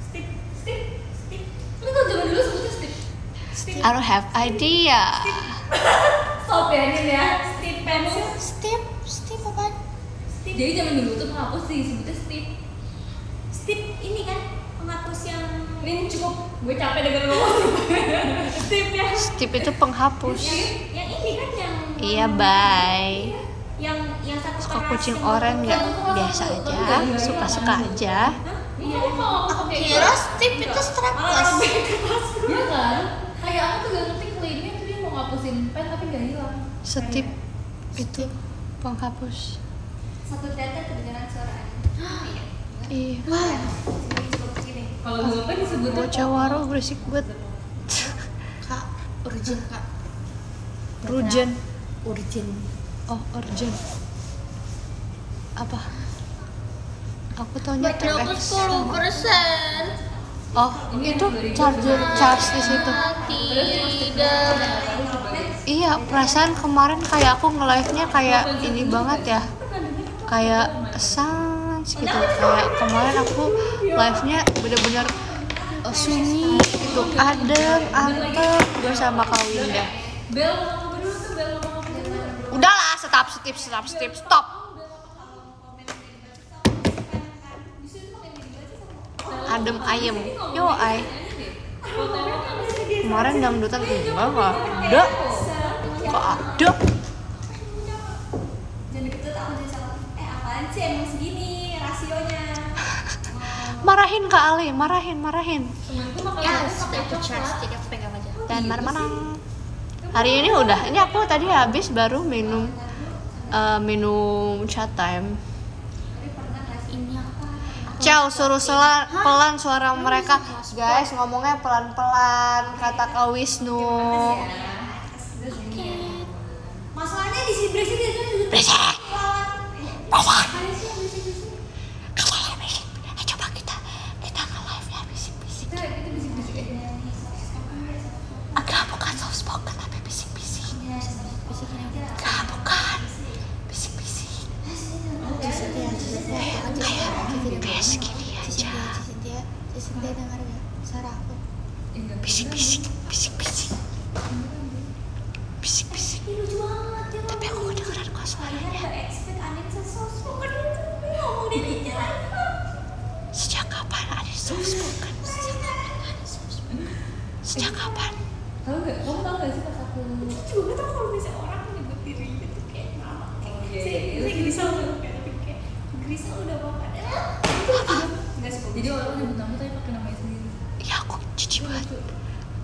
stip stip stip ini kan zaman dulu sebutnya stip I don't have idea. stop ya ini ya stip pensil step step apa stip jadi zaman dulu tuh penghapus sih sebutnya stip stip ini kan penghapus yang ini cukup gue capek dengan ngomong stip ya Stip itu penghapus. yang yang ini kan yang Iya, bye. yang yang satu Suka kucing yang oranye nggak? Biasa aja, suka-suka aja. Hah? iya Aku kira strip itu strapless. Iya kan? kayak aku tuh gak ngerti klaimnya tuh dia mau ngapusin pen tapi gak hilang. Setip kayak, itu penghapus satu tetet kedengaran suara iya. Iya. Wah. Kalau gue pen disebut bocah warung berisik banget. Kak urgen kak. Urgen urgen oh urgen apa? Aku tanya terus 20% oh ini itu charger charge di situ. Tidak iya perasaan kemarin kayak aku nge live nya kayak ini banget ya. Kayak sans gitu. Kayak kemarin aku live nya bener-bener uh, sunyi gitu. Adem anteng gue sama kak Winda. Udahlah stop stop stop stop stop. Adem ayem. Yo, ay. Kemarin dangdutan enggak enggak ada. Kok ada? eh Marahin Kak Ali, marahin, marahin. Ya, charge coklat. jadi aku pegang aja. Dan mana-mana. Hari ini udah, ini aku tadi habis baru minum eh, minum chat time. Ciao, suruh sela- pelan suara mereka. Guys, ngomongnya pelan-pelan, kata Kak Wisnu. masalahnya di sini berisik di sini Berisik. lawan Katanya berisik. Eh, coba kita kita nge-live ya bisik-bisik. Agak bukan soft spoken tapi bisik-bisik. Enggak, bukan. Bisik-bisik. Kayak segini aja. Cynthia dengar gak suara aku? Bisik-bisik, bisik-bisik. Bisik-bisik. Ih, lucu banget dia Tapi aku kedengeran kok Kalian suaranya. nggak expect Anin sesoft spoken itu ngomong dia di jalan Sejak kapan ada soft spoken? Sejak kapan? Tahu gak? Kamu tahu gak sih pas aku juga nggak tahu kalau misalnya orang nyebut dirinya tuh kayak nama kayak Oh, iya, saya iya. saya Grisel tuh kayak tapi kayak Grisel udah apa apa nggak suka Jadi orang nyebut nama tapi pakai namanya sendiri. Ya aku jijik banget.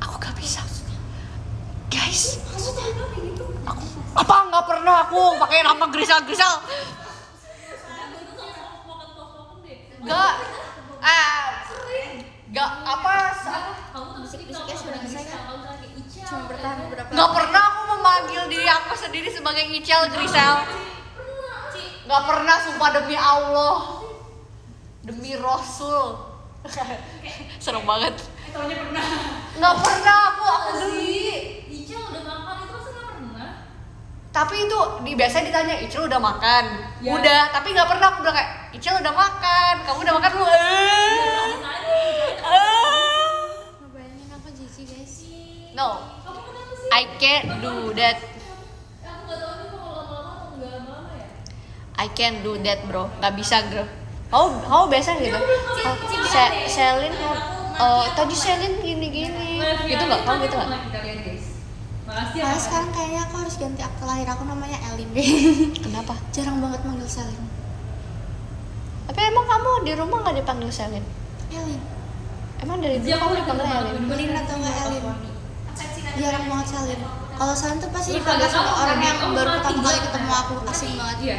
Aku gak bisa. Guys, kamu tahu nggak kayak gitu aku apa nggak pernah aku pakai nama Grisel Grisel. Gak, eh, gak apa? Kamu tuh Bisik-bisiknya sudah selesai kan? Cuma bertahan beberapa Gak pernah aku memanggil diri aku sendiri sebagai Icel Grisel. Gak pernah, sumpah demi Allah, demi Rasul. Serem banget. taunya pernah Gak pernah aku aku geli. Icel udah makan itu masa nggak pernah? Tapi itu di biasanya ditanya Icel udah makan. Ya. Udah, tapi nggak pernah aku bilang kayak Icel udah makan. Kamu udah makan belum? Eh. Eh. Ngebayangin aku jijik guys No, I can't do that. Aku nggak tahu nih kalau lama-lama atau nggak lama-lama ya. I can't do that bro, nggak bisa bro. Kamu kamu biasa gitu? Oh, Se- Selin, oh tadi Selin gini-gini, gitu nggak? Kamu gitu nggak? Makasih ya. Malah sekarang kayaknya aku harus ganti akte lahir aku namanya Elin deh Kenapa? Jarang banget manggil Selin Tapi emang kamu di rumah nggak dipanggil Selin? Elin Emang dari dulu Dia kamu dipanggil Elin? Belin atau enggak Elin Jarang banget Selin Kalau Selin tuh pasti Terus dipanggil sama orang yang baru pertama kali ketemu aku Asing banget Iya.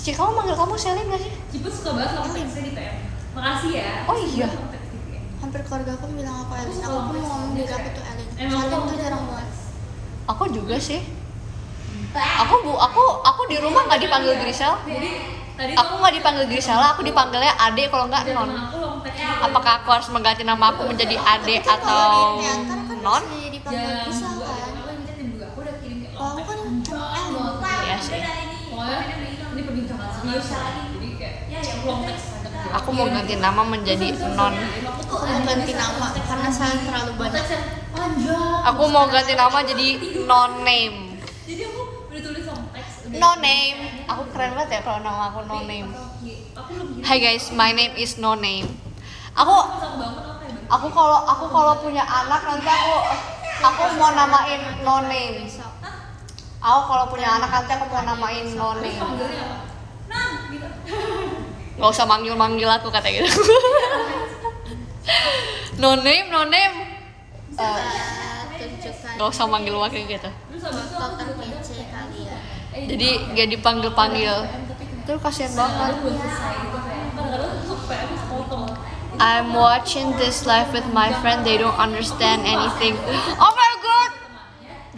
Cici kamu manggil kamu Selin nggak sih? Ciput suka banget sama teksnya di PM. Makasih ya. Oh iya. PM. Hampir keluarga aku bilang aku Elin Aku pun mau ngomong diri aku tuh Elin Emang Selin tuh jarang banget Aku juga sih. Aku bu, aku aku di rumah nggak dipanggil Grisel. Jadi tadi Aku nggak dipanggil Grisela, aku dipanggilnya Ade kalau nggak Non. Apakah aku harus mengganti nama aku menjadi Ade atau kan Non? bisa dipanggil jam bisa dua kan aku yang jam dua aku udah kirim kayak Kalau aku kan cuma Elin Iya sih. pokoknya ini ya. jadi kayak ada Aku mau ganti nama menjadi Non. Aku mau ganti nama karena Selin terlalu banyak Aku mau ganti nama jadi Non Name. jadi aku udah tulis No Name. Aku keren banget ya kalau nama aku No Name. belum Hai guys, my name is No Name. Aku ya aku kalau aku kalau punya anak nanti aku aku mau namain No Name. Aku kalau punya anak nanti aku mau namain No Name. Gitu Gak usah manggil-manggil aku kata gitu. no name, no name. Coba tunjukkan Gak usah manggil wakil gitu. Itu kalian. Jadi gak dipanggil-panggil. Terus kasihan banget. I'm watching this live with my friend. They don't understand anything. Oh my god.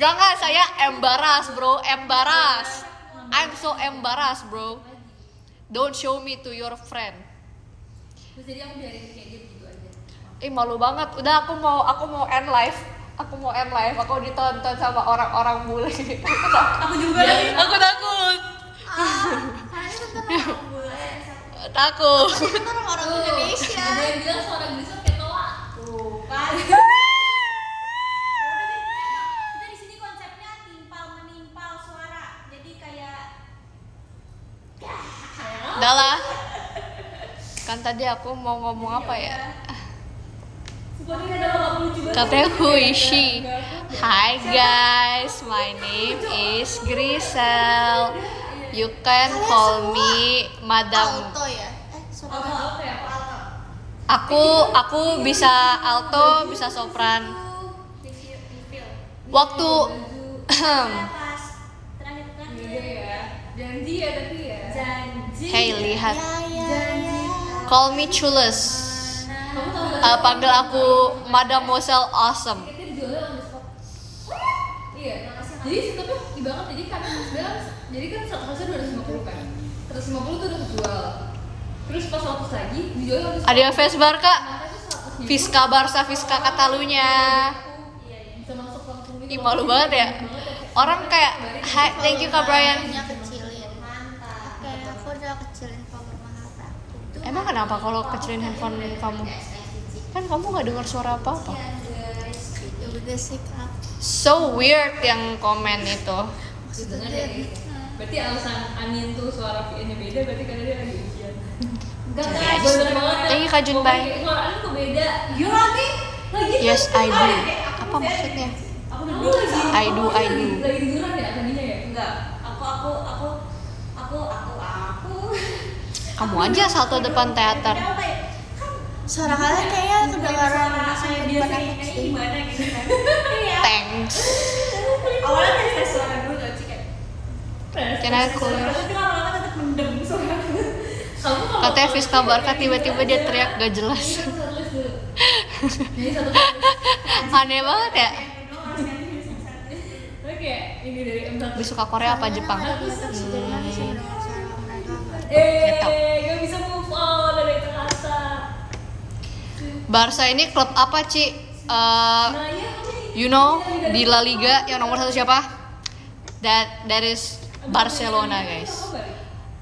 Jangan saya embarrass, bro. Embarrass. I'm so embarrassed, bro. Don't show me to your friend. terus jadi aku biarin kayak dia begitu aja Ih malu banget. Udah aku mau aku mau end live. Aku mau end live. Aku ditonton sama orang-orang bule. aku juga aku takut. Karena itu kan orang bule. Takut. Kan orang Indonesia. ada yang bilang suara Udah lah. Kan tadi aku mau ngomong apa ya? Katanya who is she? Hi guys, my name is Grisel. You can call me Madam. Alto ya? Eh, ya Aku aku bisa alto, bisa sopran. review review Waktu terakhir Iya ya janji ya tapi Hey lihat, Ya, ya, ya. call me Chules. Uh, panggil aku Mademoiselle Awesome. iya jadi setupnya di banget jadi kan jadi kan satu harusnya dua ratus lima puluh kan seratus lima puluh tuh udah kejual terus pas seratus lagi the spot Ada Ves Barca, Makanya tuh seratus Fiska Barca, Fiska Katalunya. langsung gitu Ih malu banget ya. Orang kayak, Hi, thank you Kak Brian. Volume-nya kecilin. Oke, aku udah kecilin volume Maharatu. Emang kenapa kalau kecilin handphone kamu? Kan kamu nggak dengar suara apa-apa. Ya udah sih kak. So weird yang komen itu. Ya guys. berarti alasan Anin tuh suara VN nya beda berarti karena dia lagi ujian Enggak Yes. kan, bener banget Thank you, Kak Junbai. Suara Anin beda Iya lagi Lagi Yes, I do. Apa maksudnya? Aku lagi I do, I do. Lagi tiduran ya tadinya ya? enggak aku aku aku aku aku aku Kamu aja salto depan teater. Ya? Suara kalian kayaknya kedengaran kayak aku kayak sih. gimana gitu kan iya Thanks. awalnya tes tes suara dulu sih kayak call you? tapi lama-lama tetap mendem suara Katanya Fiska Barca tiba-tiba dia teriak gak jelas. Aneh banget ya. Oke, ini dari M1 Lebih suka Korea apa Jepang? Ada Eh, gak bisa move on dari kata Barca ini klub apa Ci? Iya, you know di La Liga yang nomor satu siapa? That that is Barcelona guys.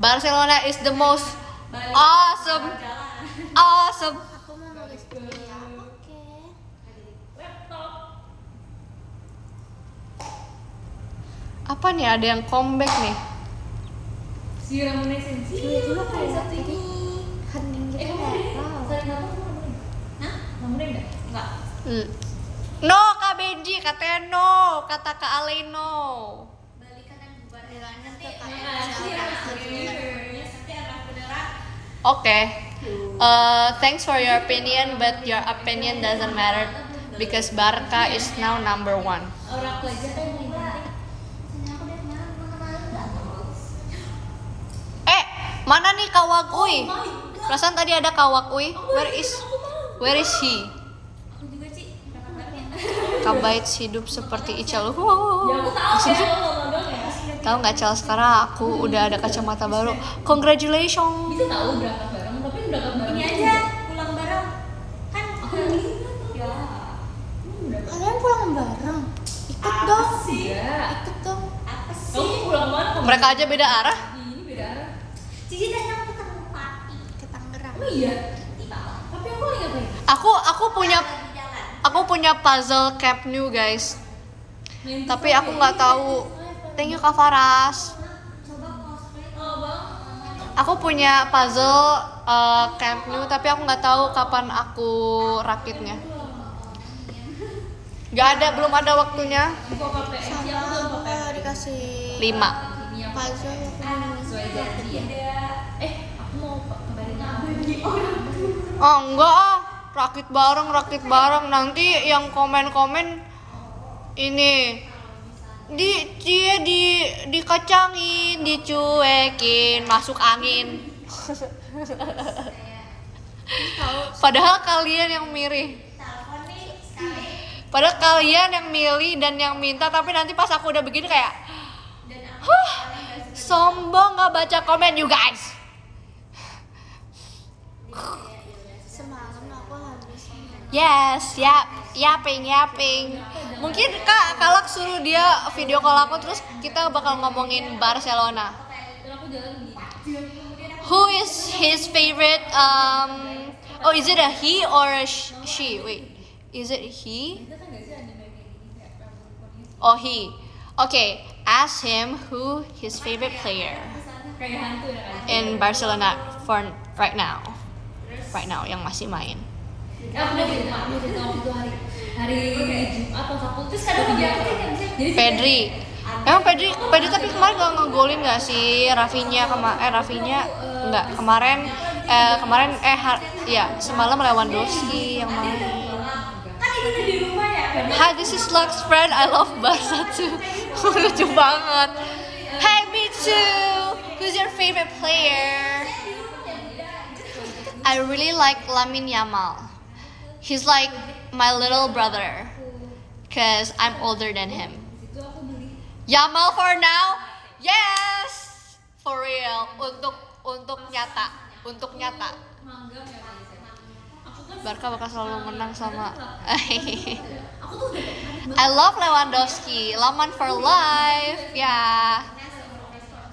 Barcelona is the most awesome, awesome. Aku mau nulis dulu ya. Oke. laptop Apa nih ada yang comeback nih? Si Ramune Sensi Tiba-tiba kayak satu tadi hening gitu Eh, kamu. Saling apa kamu Ramune? Hah? Ramune enggak? enggak L- No Kak Benji katanya no, kata Kak Ale no. balikan dan bubar nanti nanti arah beneran Oke. Uh, thanks for your opinion, but your opinion doesn't matter because Barca is now number one. Orang aku aja kan yang penting aku udah kemarin kemarin enggak Eh, mana nih Kawakui? Perasaan tadi ada Kawakui. Where is Where is he? aku juga udah Kabaits hidup seperti Ical. Wow. ya Tahu nggak Cal sekarang aku udah ada kacamata baru. Congratulations. Bisa tahu berangkat bareng tapi berangkat bareng ini aja pulang bareng kan Aku ini ya Kalian pulang bareng. Ikut dong. Ikut dong. apa Kamu sih pulang ke mana? Kamu- Mereka aja beda arah. Ini beda arah Cici aku ketemu Pati Ke Tangerang. Oh iya Tapi aku lagi ngapain? Aku aku punya aku punya puzzle Camp New guys. Main Tapi aku nggak tahu. Thank you Kak Faras. Oh Aku punya puzzle uh, Camp New tapi aku nggak tahu kapan aku rakitnya. Gak ada, belum ada waktunya. Sama ya dikasih Lima. Puzzle. Sesuai janji ya? Eh aku mau kabarin apa? Oh enggak ah, rakit bareng rakit bareng. Nanti yang komen-komen ini. Di dia di dikacangin dicuekin masuk angin. Padahal kalian yang mirih padahal kalian yang milih dan yang minta tapi nanti pas aku udah begini kayak huh, sombong nggak baca komen you guys Semalam aku habis Yes, yap, yaping, yaping. Mungkin kak Kalak suruh dia video call aku terus kita bakal ngomongin Barcelona. Who is his favorite? Um, oh, is it a he or a sh- she? Wait, is it he? Oh, he. Okay, ask him who his favorite player in Barcelona for right now. Right now yang masih main. Pedri. Emang Pedri, Pedri tapi kemarin gak ngegolin gak sih? Rafinya kema eh Rafinya enggak kemarin eh kemarin eh ya semalam Lewandowski yang main. kan itu udah di rumah ya Hi, this is Lux friend. I love Barca too. Lucu banget. Hey, me too. Who's your favorite player? I really like Lamin Yamal. He's like my little brother, cause I'm older than him. Yamal for now, yes, for real. Untuk untuk nyata, untuk nyata. mangga ya guys ya. Aku kan Barca bakal selalu menang sama. I love Lewandowski, Laman for life, ya.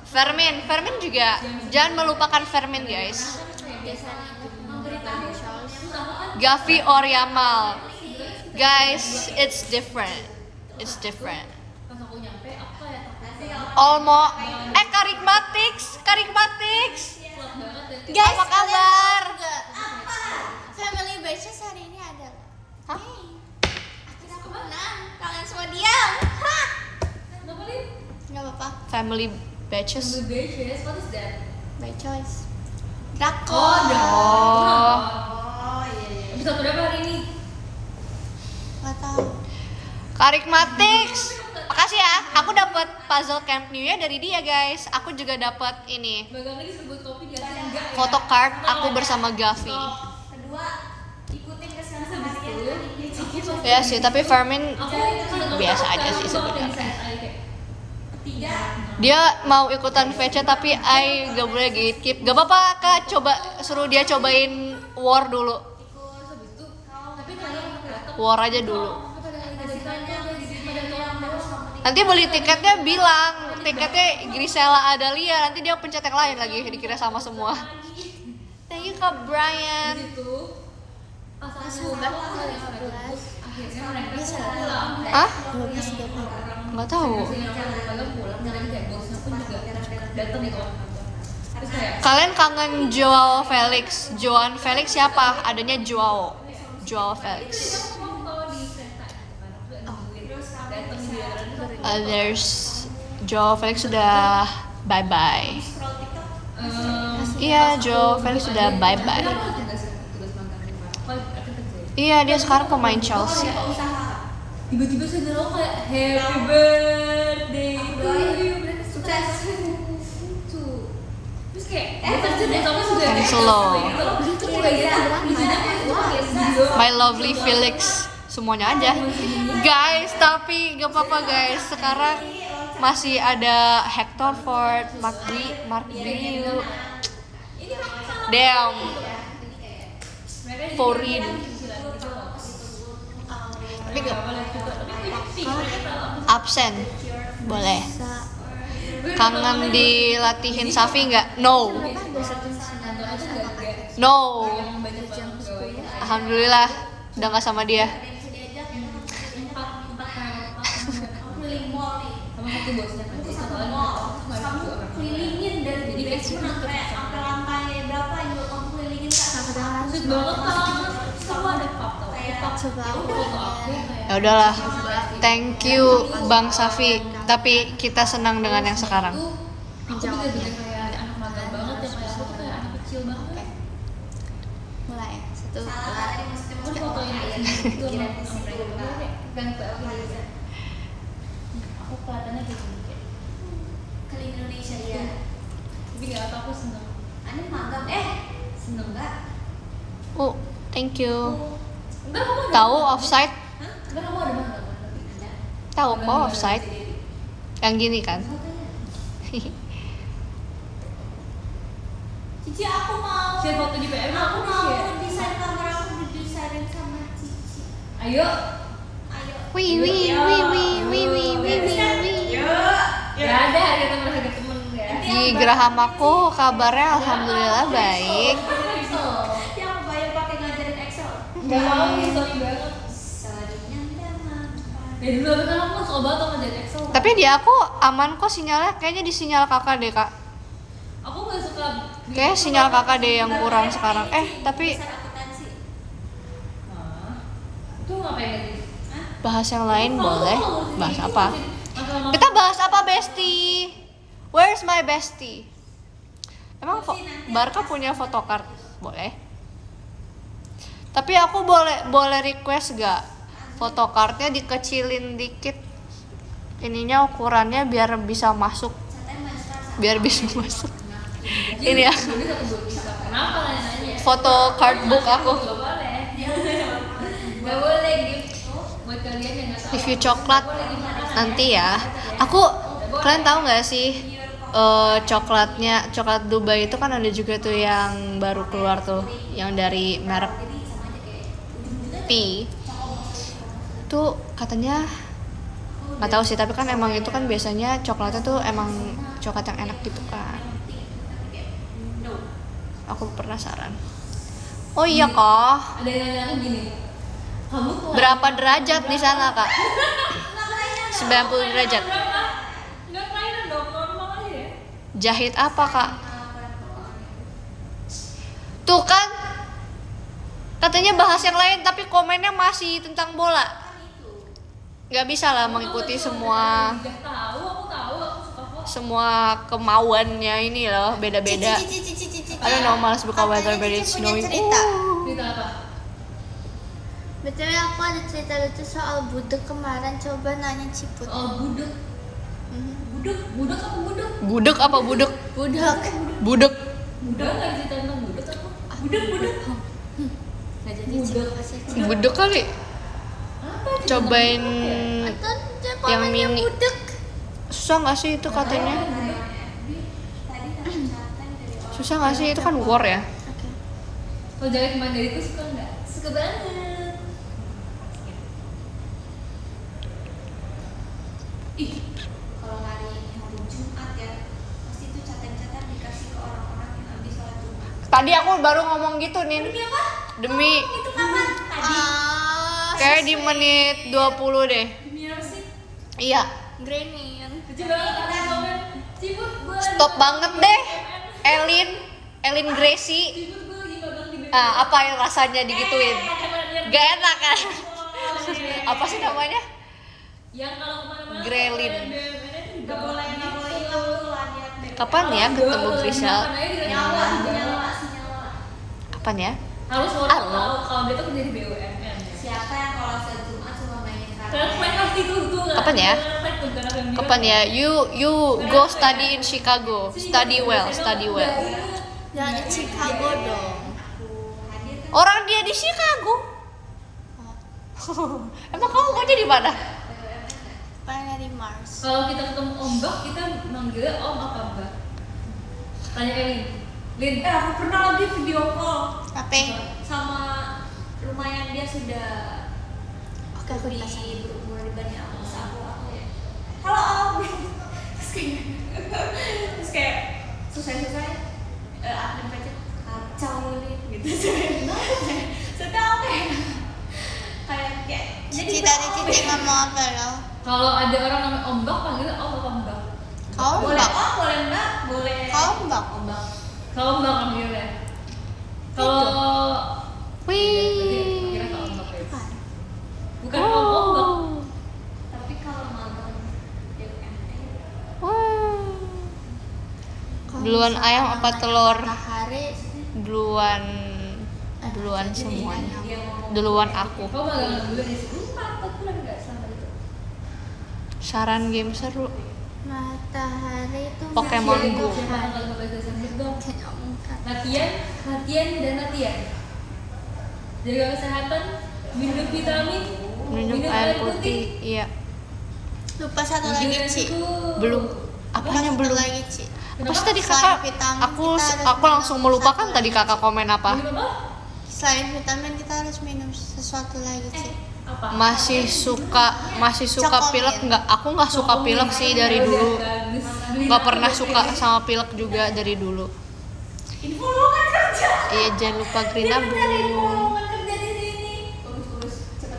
Fermin, Fermin juga jangan melupakan Fermin guys. Gavi or Yamal, guys, it's different, it's different. Olmo, eh kuat banget dan Guys, apa kabar? Family Batches hari ini ada Hah? Hey, akhirnya aku menang. Kalian semua diam. Hah? Gak apa-apa. Family batches. the beaches what is that? By choice. Drakor oh dah Oh, oh iya iya. Episode berapa hari ini? Gak tau Karikmatix. Makasih ya, aku dapat puzzle Camp New Year dari dia guys. Aku juga dapat ini. Ya? Foto card aku bersama Gavi. Kedua ikutin kesehatan kalian Ya sih, tapi Fermin aku Biasa aja sih sebenarnya. dia mau ikutan VC tapi I gak boleh gatekeep. Gak apa-apa kak, coba suruh dia cobain war dulu. War aja dulu. Nanti beli tiketnya bilang tiketnya Grisela Adalia. Nanti dia pencet yang lain lagi dikira sama semua. Thank you kak Brian. itu pas aku Semoga yang 15 akhirnya mereka pulang Ah? 12 30 Nggak tahu. Kalian kangen Joao Felix? Joan Felix siapa? Adanya Joao. Joao Felix. di di Uh, there's Joao Felix sudah bye bye. Iya, Joao Felix sudah bye bye. Iya, dia sekarang pemain Chelsea. tiba-tiba saya bilang kayak happy birthday to you sukses terus kayak eh sudah My lovely Felix. Semuanya aja. Guys, tapi gak apa-apa guys. Sekarang masih ada Hector Ford, Mark Bri, Mark Briu. Damn. Forin. Tapi gak absen. Boleh. Kangen dilatihin Safi nggak? No. No. Alhamdulillah udah nggak sama dia. keliling mall nih sama satu Banget kan semua ada Ya udahlah. Thank you Bang Safi. Tapi kita senang dengan yang sekarang. tuh aku bener-bener kayak anak magang banget ya kayak aku tuh kayak anak kecil banget Mulai Satu aku. Aku kelihatannya kayak gini kayak. Kali Indonesia ya. Tapi nggak apa aku seneng. Ane magang eh Seneng. enggak. Oh, thank you. Ada. Tahu offside? Ada. Ada. Tahu kok offside? Yang gini kan? Cici aku mau. Share foto di PM Aku mau desain kamar aku didesainin sama Cici. Ayo. Ayo. Wih wih wih wih wih wih wih wih wih. Ya ada harga teman harga teman ya. Di Geraham aku kabarnya alhamdulillah baik. Excel. Yang aku bayar pakai ngajarin Excel. Gak mau nih sorry banget. Ya dulu kan aku suka banget sama jadi Excel. Tapi di aku aman kok sinyalnya. Kayaknya di sinyal kakak deh kak. aku nggak suka. Kayak sinyal kakak deh yang kurang sekarang. Eh tapi? Itu ngapain lagi? bahas yang lain boleh. Bahas apa? Kita bahas apa bestie? Where's my bestie? Emang Barca punya photocard? Boleh. Tapi aku boleh boleh request gak? Photocardnya dikecilin dikit. Ininya ukurannya biar bisa masuk. Biar bisa masuk. Ini ya. Foto cardbook aku. Review coklat. Nanti ya. Aku kalian tahu nggak sih eh, coklatnya coklat Dubai itu kan ada juga tuh yang baru keluar tuh yang dari merek P tuh katanya nggak tahu sih tapi kan emang itu kan biasanya coklatnya tuh emang coklat yang enak gitu kan. Aku penasaran. Oh iya kok. Kamu tuh berapa derajat di sana kak? 90 derajat. Ya. jahit apa kak? Tuh kan katanya bahas yang lain tapi komennya masih tentang bola nggak bisa lah mengikuti semua Udah tahu, aku tahu, aku suka kok. semua kemauannya ini loh beda-beda know malas buka weather but it's snowing cerita. Betul aku ada cerita lucu soal budek kemarin coba nanya Ciput. Oh, budek. Mhm. Budek, budek apa budek? budek apa budek Budek. budek Budek nggak cerita tentang budek apa? Budek budek. Gak jadi Budek. Kali Apa? cobain yang mini. budek. susah nggak sih itu katanya Tadi ada catatan dari orang. susah nggak sih itu kan war ya Oke. Kalau jalan ke Mandiri itu suka nggak? Suka banget. Ih, kalau hari hari Jumat ya, pasti itu catatan-catatan dikasih ke orang-orang yang habis sholat Jumat. tadi aku baru ngomong gitu nih Demi apa? demi uh, eh, kayak di menit 20 deh. Iya. Stop banget deh. Elin Elin Gracie. Ah, apa yang rasanya digituin? Gak enak kan? Apa sih namanya? Grelin kapan ya ketemu Grisel kapan ya? Harus mau Ah, tahu kalau dia tuh kerja di BUMN. ya. Siapa yang kalau sholat Jumat cuma mainin Karena kartu? main pasti tuh? Kapan ya? Kapan ya you you go study in Chicago study well study well Jangan di Chicago dong. Orang dia di Chicago emang kamu mau di mana di Mars. Kalau kita ketemu ombak, kita manggilnya om apa mbak? Tanya Elin. Lin, Eh aku pernah lagi video call Apa? sama lumayan dia sudah Oke aku lebih dikasih. berumur dibanding aku Terus aku aku ya halo om terus kayak terus kayak selesai-selesai eh, admin pecet kacau nih gitu setelah aku kayak kayak kayak Cici itu dari. Cici ngomong apa lo? kalau ada orang namanya ombak, panggilnya om apa mbak? Kau boleh om boleh mbak boleh Kau mbak. ombak kalau mbak ambilnya. Kalau Wih. Ya, Bukan oh. Tapi kalau ya, eh, eh. magang Duluan ayam apa telur? Duluan duluan semuanya. Duluan aku. Saran game seru. Matahari itu Pokemon Latihan, Go. mungkin. Latihan, latihan dan latihan. Jaga kesehatan, minum vitamin, minum air putih iya Lupa satu lagi, Ci. belum apanya belum lagi, Ci. apa sih tadi kakak vitamin, aku aku minum langsung melupakan tadi kakak komen apa Minum apa? Selain vitamin kita harus minum sesuatu lagi, Ci. Apa? Masih suka masih suka Cokomin. pilek nggak aku nggak suka pilek sih dari dulu nggak pernah suka sama pilek juga dari dulu iya jangan lupa green abung tahu.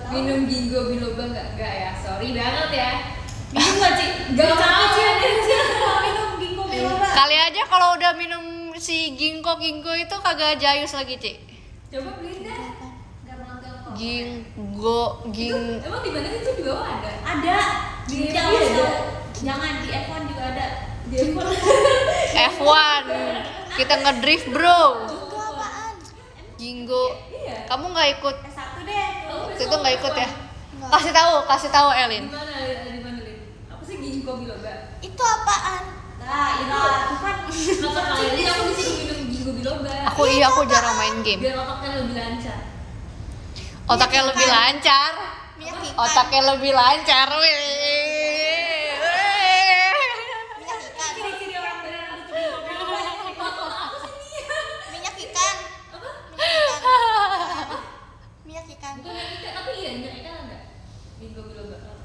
Minum ginkgo biloba enggak? Enggak ya, sorry banget ya. Minum nggak Ci? Enggak capek Ci ada Ci. minum ginkgo biloba. kali aja kalau udah minum si ginkgo ginkgo itu kagak jayus lagi cik Coba beliin kok. ginkgo ging Emang di mana itu bawah ada? Ada. Di Jangan F1 bisa. ada? Jangan di F1 juga ada. Di iPhone. F1 kita ngedrift bro Itu apaan? Iya. kamu nggak ikut S1 deh. waktu itu nggak ikut ya kasih tahu kasih tahu Di Elin? Apa sih biloba? Itu apaan? Nah, itu itu kan Masa kali ini aku di sini minum ginkgo biloba. aku iya aku jarang main game Biar otaknya lebih lancar. Otaknya lebih lancar Minyak ikan. otaknya lebih lancar weh Minyak ikan. Minyak ikan. Tapi iya minyak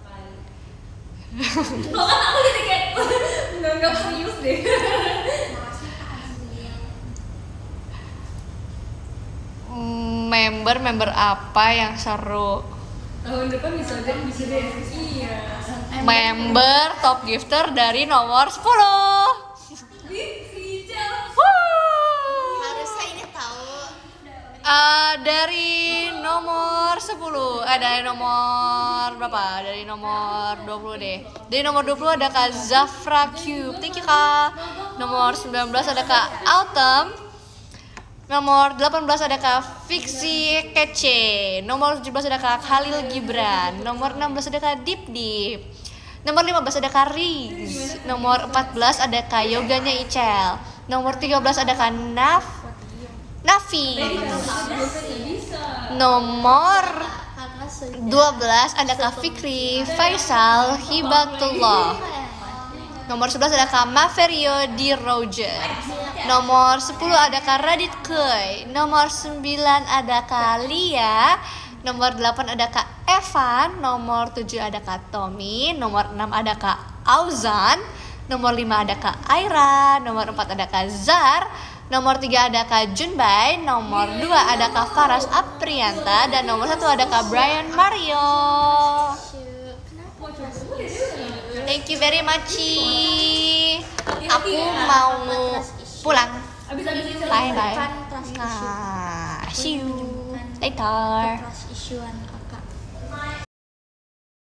kali. Lo kan aku jadi kayak nggak serius deh. Member member apa yang seru Tahun depan bisa deh, bisa deh. Iya. member top gifter dari nomor 10 Ih, si Ijal. Wuh. Harusnya ini tahu. Eh, dari nomor 10 eh dari nomor berapa? Dari nomor 20 deh. Dari nomor 20 ada Kak Zafra Cube. Thank you Kak. Nomor 19 ada Kak Autumn. Nomor 18 ada Kak Fiksi Kece. Nomor 17 ada Kak Halil Gibran. Nomor 16 ada Kak Dip Dip. Nomor 15 ada Kak Riz. Nomor 14 ada Kak Yoganya Icel. Nomor 13 ada Kak Naf Nafi. Nomor Karena sudah 12 ada Kak Fikri Faisal Hibatullah. Nomor 11 ada Kak Maverio Di Roger. Nomor 10 ada Kak Radit Kuy. Nomor 9 ada Kak Lia. Nomor 8 ada Kak Evan. Nomor 7 ada Kak Tommy. Nomor 6 ada Kak Auzan. Nomor 5 ada Kak Aira. Nomor 4 ada Kak Zar. Nomor 3 ada Kak Junbai. Nomor 2 ada Kak Faras Aprianta. Dan nomor 1 ada Kak Brian Mario. Thank you very much. Aku mau pulang. Bye bye. Nah, see you later.